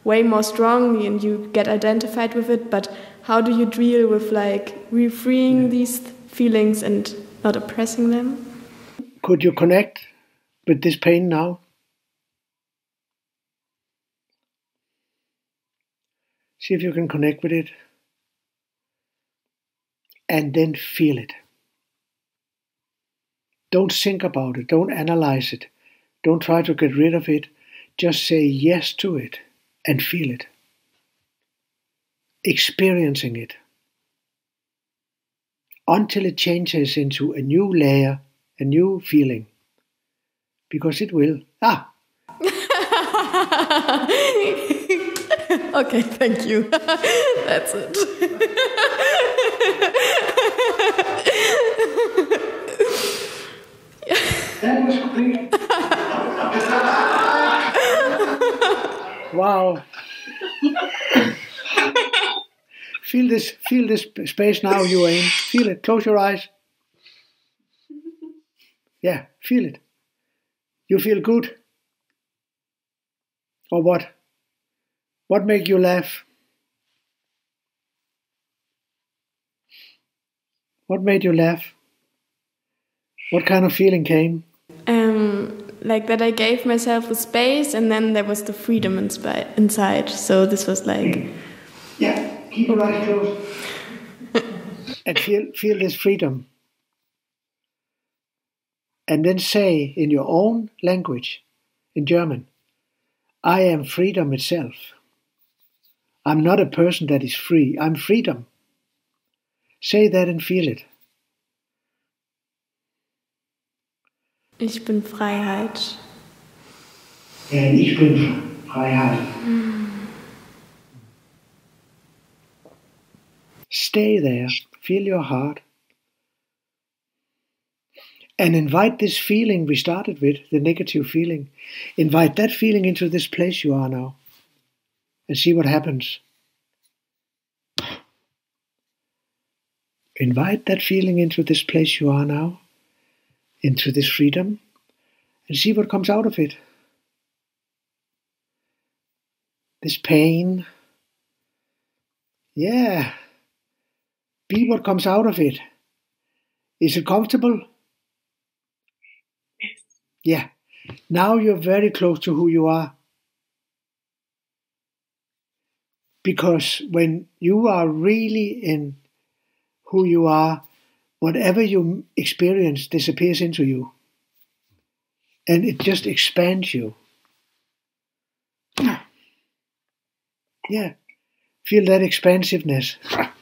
way more strongly and you get identified with it but how do you deal with like refreeing these feelings and not oppressing them could you connect with this pain now see if you can connect with it and then feel it don't think about it. Don't analyze it. Don't try to get rid of it. Just say yes to it and feel it. Experiencing it until it changes into a new layer, a new feeling. Because it will. Ah! okay, thank you. That's it. That was great. wow. Feel this feel this space now you are in. Feel it. Close your eyes. Yeah, feel it. You feel good. Or what? What make you laugh? What made you laugh? What kind of feeling came? Um, like that I gave myself the space and then there was the freedom inspi- inside. So this was like, Yeah, keep your eyes closed. and feel feel this freedom. And then say in your own language, in German, I am freedom itself. I'm not a person that is free. I'm freedom. Say that and feel it. ich bin Freiheit. Ich bin Freiheit. Mhm. Stay there, feel your heart, and invite this feeling we started with, the negative feeling. Invite that feeling into this place you are now and see what happens. Invite that feeling into this place you are now, into this freedom, and see what comes out of it. This pain. Yeah. Be what comes out of it. Is it comfortable? Yeah. Now you're very close to who you are. Because when you are really in who you are, whatever you experience disappears into you. And it just expands you. Yeah. Feel that expansiveness.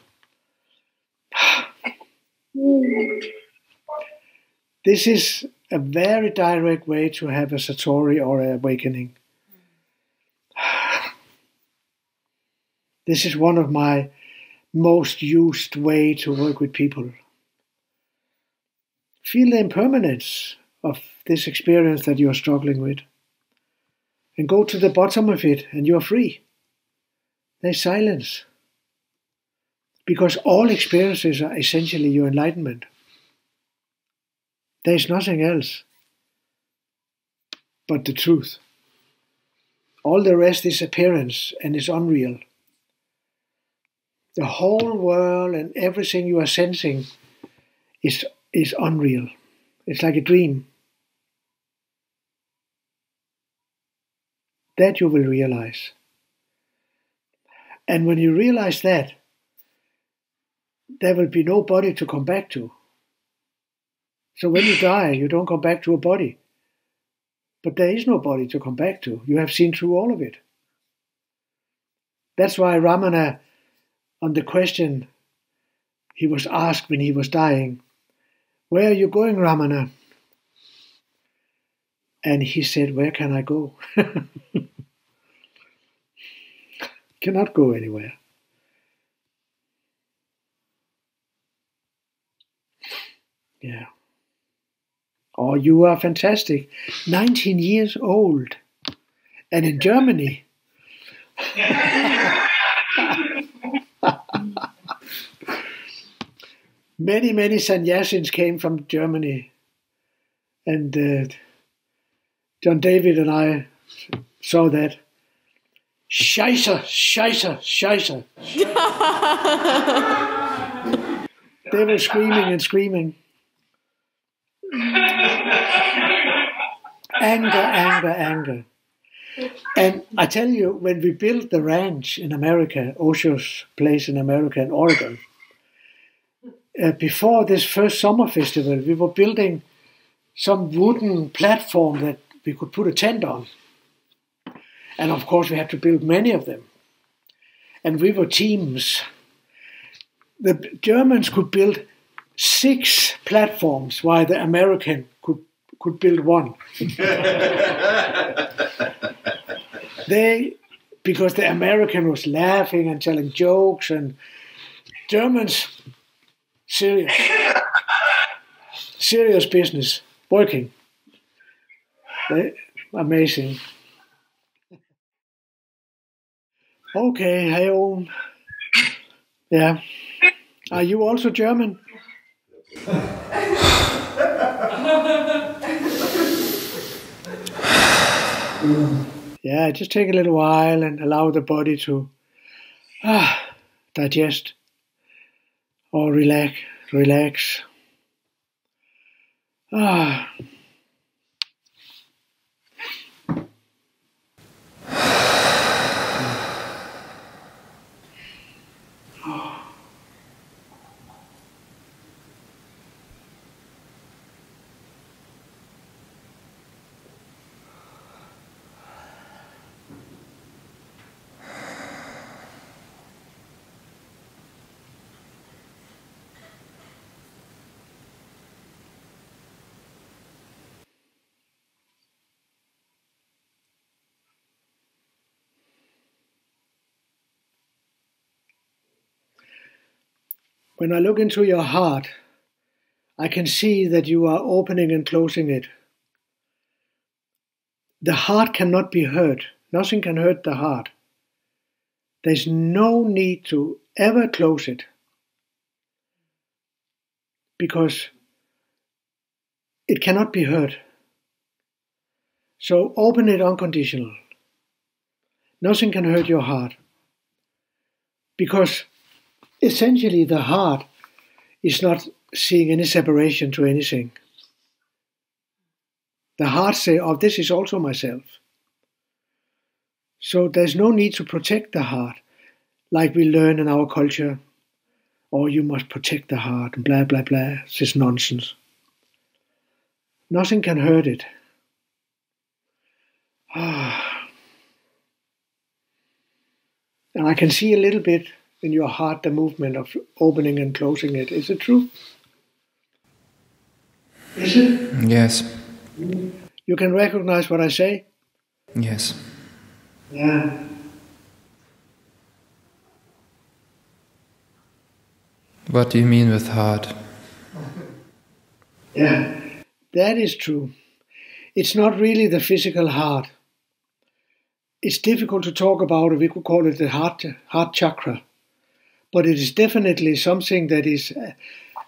This is a very direct way to have a satori or a awakening. This is one of my most used way to work with people. Feel the impermanence of this experience that you're struggling with. And go to the bottom of it and you're free. There's silence. Because all experiences are essentially your enlightenment. There is nothing else but the truth. All the rest is appearance and is unreal. The whole world and everything you are sensing is, is unreal. It's like a dream. That you will realize. And when you realize that, there will be no body to come back to. So when you die, you don't come back to a body. But there is no body to come back to. You have seen through all of it. That's why Ramana, on the question he was asked when he was dying, Where are you going, Ramana? And he said, Where can I go? Cannot go anywhere. Yeah. Oh, you are fantastic. 19 years old. And in Germany. many, many sannyasins came from Germany. And uh, John David and I saw that. Scheiße, Scheiße, Scheiße. they were screaming and screaming. Anger, anger, anger. And I tell you, when we built the ranch in America, Osho's place in America in Oregon, uh, before this first summer festival, we were building some wooden platform that we could put a tent on. And of course, we had to build many of them. And we were teams. The Germans could build six platforms, while the American could could build one. they, because the American was laughing and telling jokes, and Germans, serious, serious business, working. They, amazing. Okay, hey, own. Yeah. Are you also German? yeah, just take a little while and allow the body to ah, digest or relax, relax. Ah. When I look into your heart, I can see that you are opening and closing it. The heart cannot be hurt. Nothing can hurt the heart. There's no need to ever close it because it cannot be hurt. So open it unconditional. Nothing can hurt your heart because essentially the heart is not seeing any separation to anything. The heart say, "Oh, this is also myself." So there's no need to protect the heart, like we learn in our culture. Or oh, you must protect the heart, and blah blah blah. This is nonsense. Nothing can hurt it. Ah. And I can see a little bit in your heart the movement of opening and closing it. Is it true? Is it? Yes. You can recognize what I say? Yes. Yeah. What do you mean with heart? Yeah, that is true. It's not really the physical heart. It's difficult to talk about it. We could call it the heart, heart chakra but it is definitely something that is uh,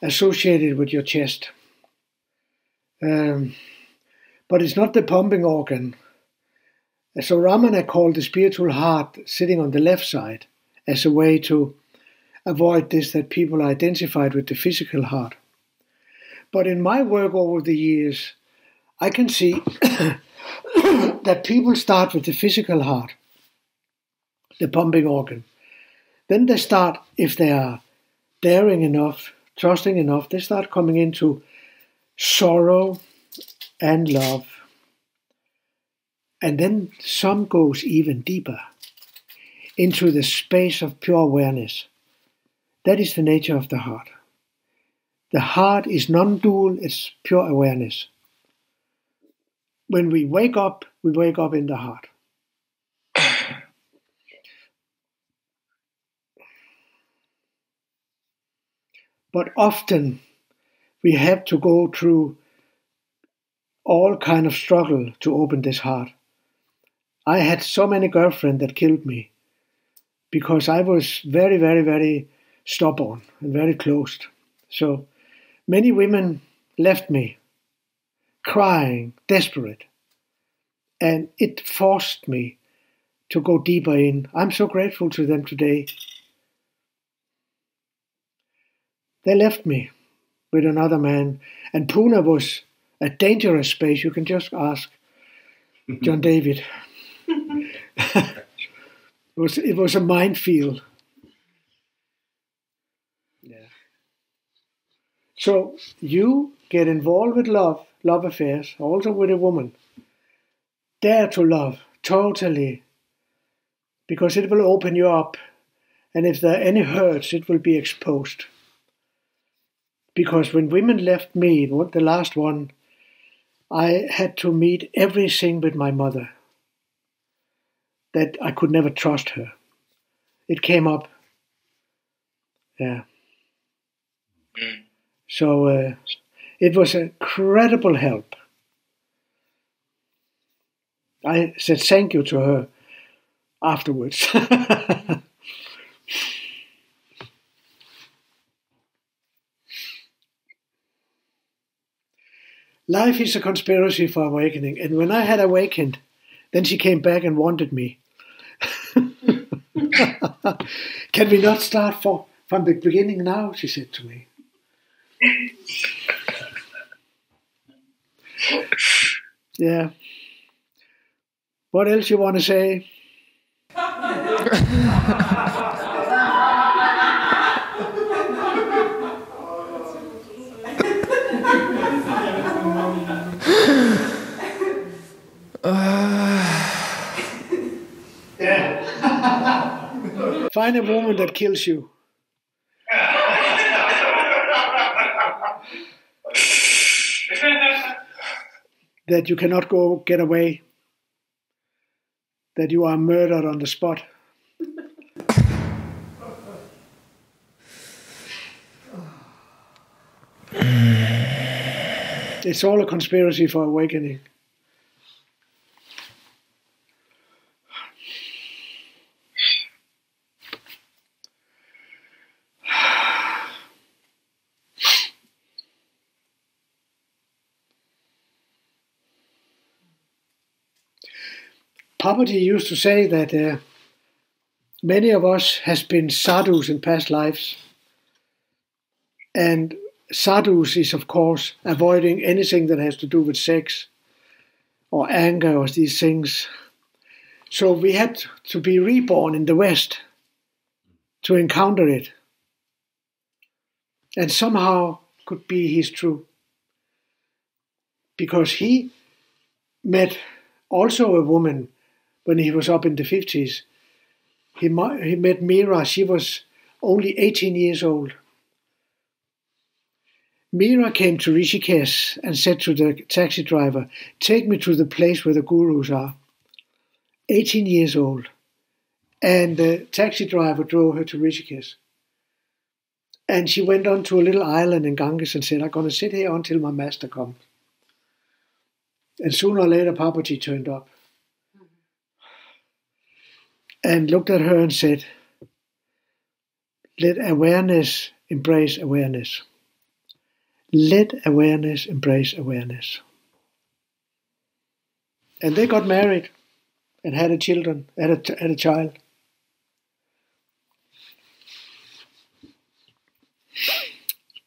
associated with your chest. Um, but it's not the pumping organ. So Ramana called the spiritual heart sitting on the left side as a way to avoid this that people identified with the physical heart. But in my work over the years, I can see that people start with the physical heart, the pumping organ. Then they start, if they are daring enough, trusting enough, they start coming into sorrow and love. And then some goes even deeper into the space of pure awareness. That is the nature of the heart. The heart is non dual, it's pure awareness. When we wake up, we wake up in the heart. But often we have to go through all kind of struggle to open this heart. I had so many girlfriends that killed me because I was very, very, very stubborn and very closed. So many women left me crying, desperate. And it forced me to go deeper in. I'm so grateful to them today They left me with another man, and Pune was a dangerous space. You can just ask John David. it was it was a minefield. Yeah. So you get involved with love, love affairs, also with a woman. Dare to love totally, because it will open you up, and if there are any hurts, it will be exposed because when women left me, the last one, I had to meet everything with my mother. That I could never trust her. It came up. Yeah. Mm. So uh, it was incredible help. I said thank you to her afterwards. Life is a conspiracy for awakening. And when I had awakened, Then she came back and wanted me. Can we not start for, from the beginning now? She said to me. Yeah. What else you want to say? Find a woman that kills you. that you cannot go get away. That you are murdered on the spot. it's all a conspiracy for awakening. Papaji used to say that uh, many of us has been sadhus in past lives, and sadhus is of course avoiding anything that has to do with sex or anger or these things. So we had to be reborn in the West to encounter it, and somehow could be his true, because he met also a woman when he was up in the 50s. He, he met Mira, she was only 18 years old. Mira came to Rishikesh and said to the taxi driver, Take me to the place where the gurus are. 18 years old. And the taxi driver drove her to Rishikesh. And she went on to a little island in Ganges and said, I'm going to sit here until my master comes. And sooner or later, Papaji turned up and looked at her and said, Let awareness embrace awareness. Let awareness embrace awareness. And they got married and had a children, had a, had a child.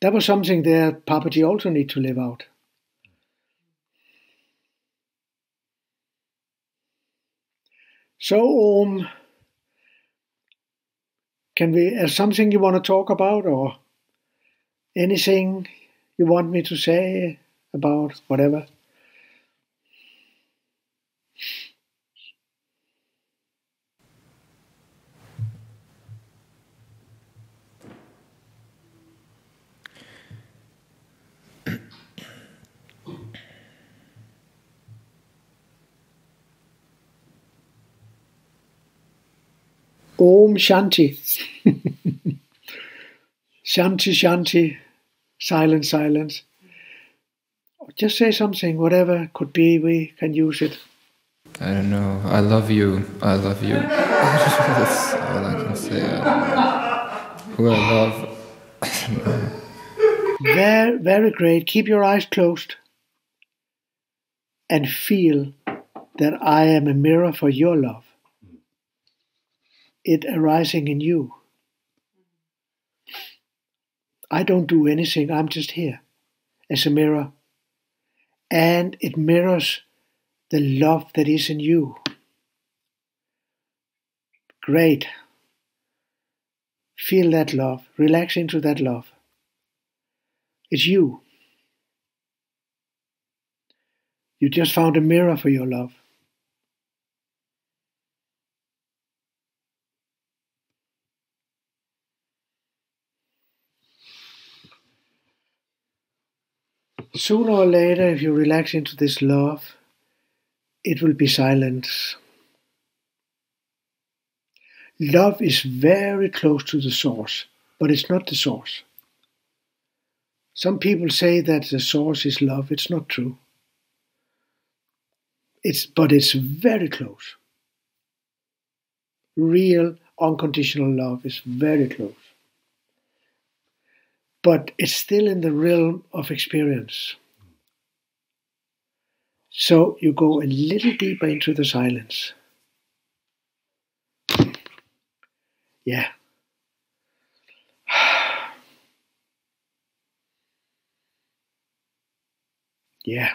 That was something that Papaji also need to live out. So, um, can we, is something you want to talk about or anything you want me to say about whatever? Om Shanti. shanti, Shanti. Silence, silence. Just say something, whatever could be, we can use it. I don't know. I love you. I love you. That's all I can say. I Who I love. I. Very, very great. Keep your eyes closed and feel that I am a mirror for your love it arising in you. I don't do anything, I'm just here as a mirror. And it mirrors the love that is in you. Great. Feel that love, relax into that love. It's you. You just found a mirror for your love. Sooner or later, if you relax into this love, it will be silence. Love is very close to the source, but it's not the source. Some people say that the source is love. It's not true. It's, but it's very close. Real unconditional love is very close but it's still in the realm of experience. So you go a little deeper into the silence. Yeah. Yeah.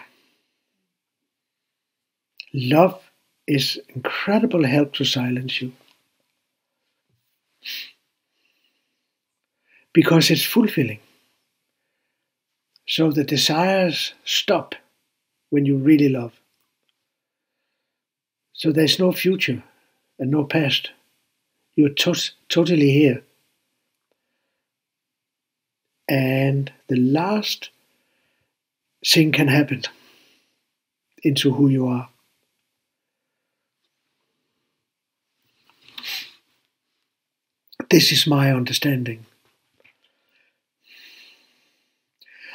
Love is incredible help to silence you. Because it's fulfilling. So the desires stop when you really love. So there's no future and no past. You're to- totally here. And the last thing can happen into who you are. This is my understanding.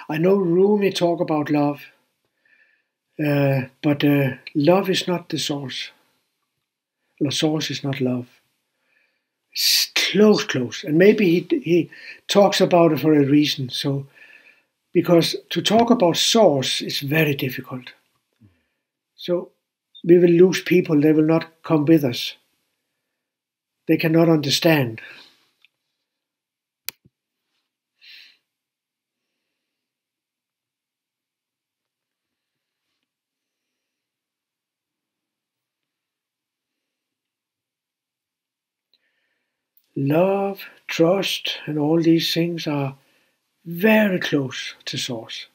I know Rumi talk about love, uh, but uh, love is not the source. The source is not love. It's close, close, and maybe he he talks about it for a reason. So, because to talk about source is very difficult. So, we will lose people. They will not come with us. They cannot understand. Love, trust, and all these things are very close to source.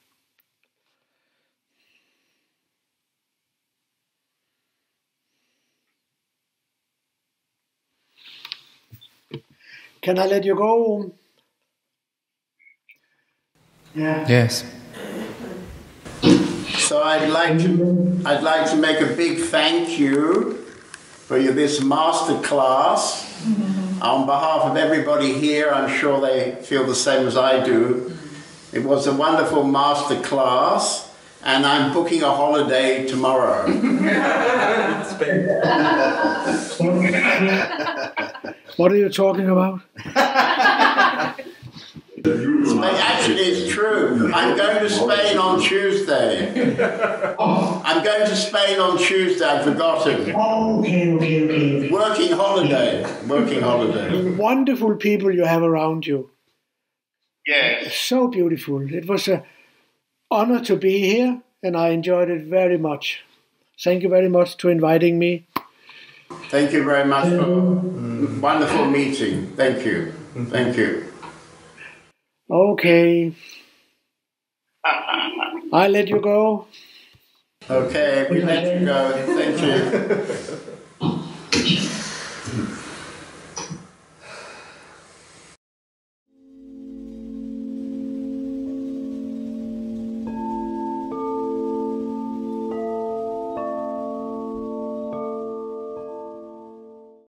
Can I let you go? Yeah. Yes. So I'd like to, I'd like to make a big thank you for your, this master class. Mm-hmm. On behalf of everybody here, I'm sure they feel the same as I do. It was a wonderful master class, and I'm booking a holiday tomorrow. What are you talking about? Actually, it's true. I'm going to Spain on Tuesday. I'm going to Spain on Tuesday. I've forgotten. Oh, okay, okay, okay. Working holiday. Working holiday. Wonderful people you have around you. Yes. So beautiful. It was a honor to be here, and I enjoyed it very much. Thank you very much to inviting me. Thank you very much for a wonderful meeting. Thank you. Thank you. Okay. I let you go. Okay, we let you go. Thank you.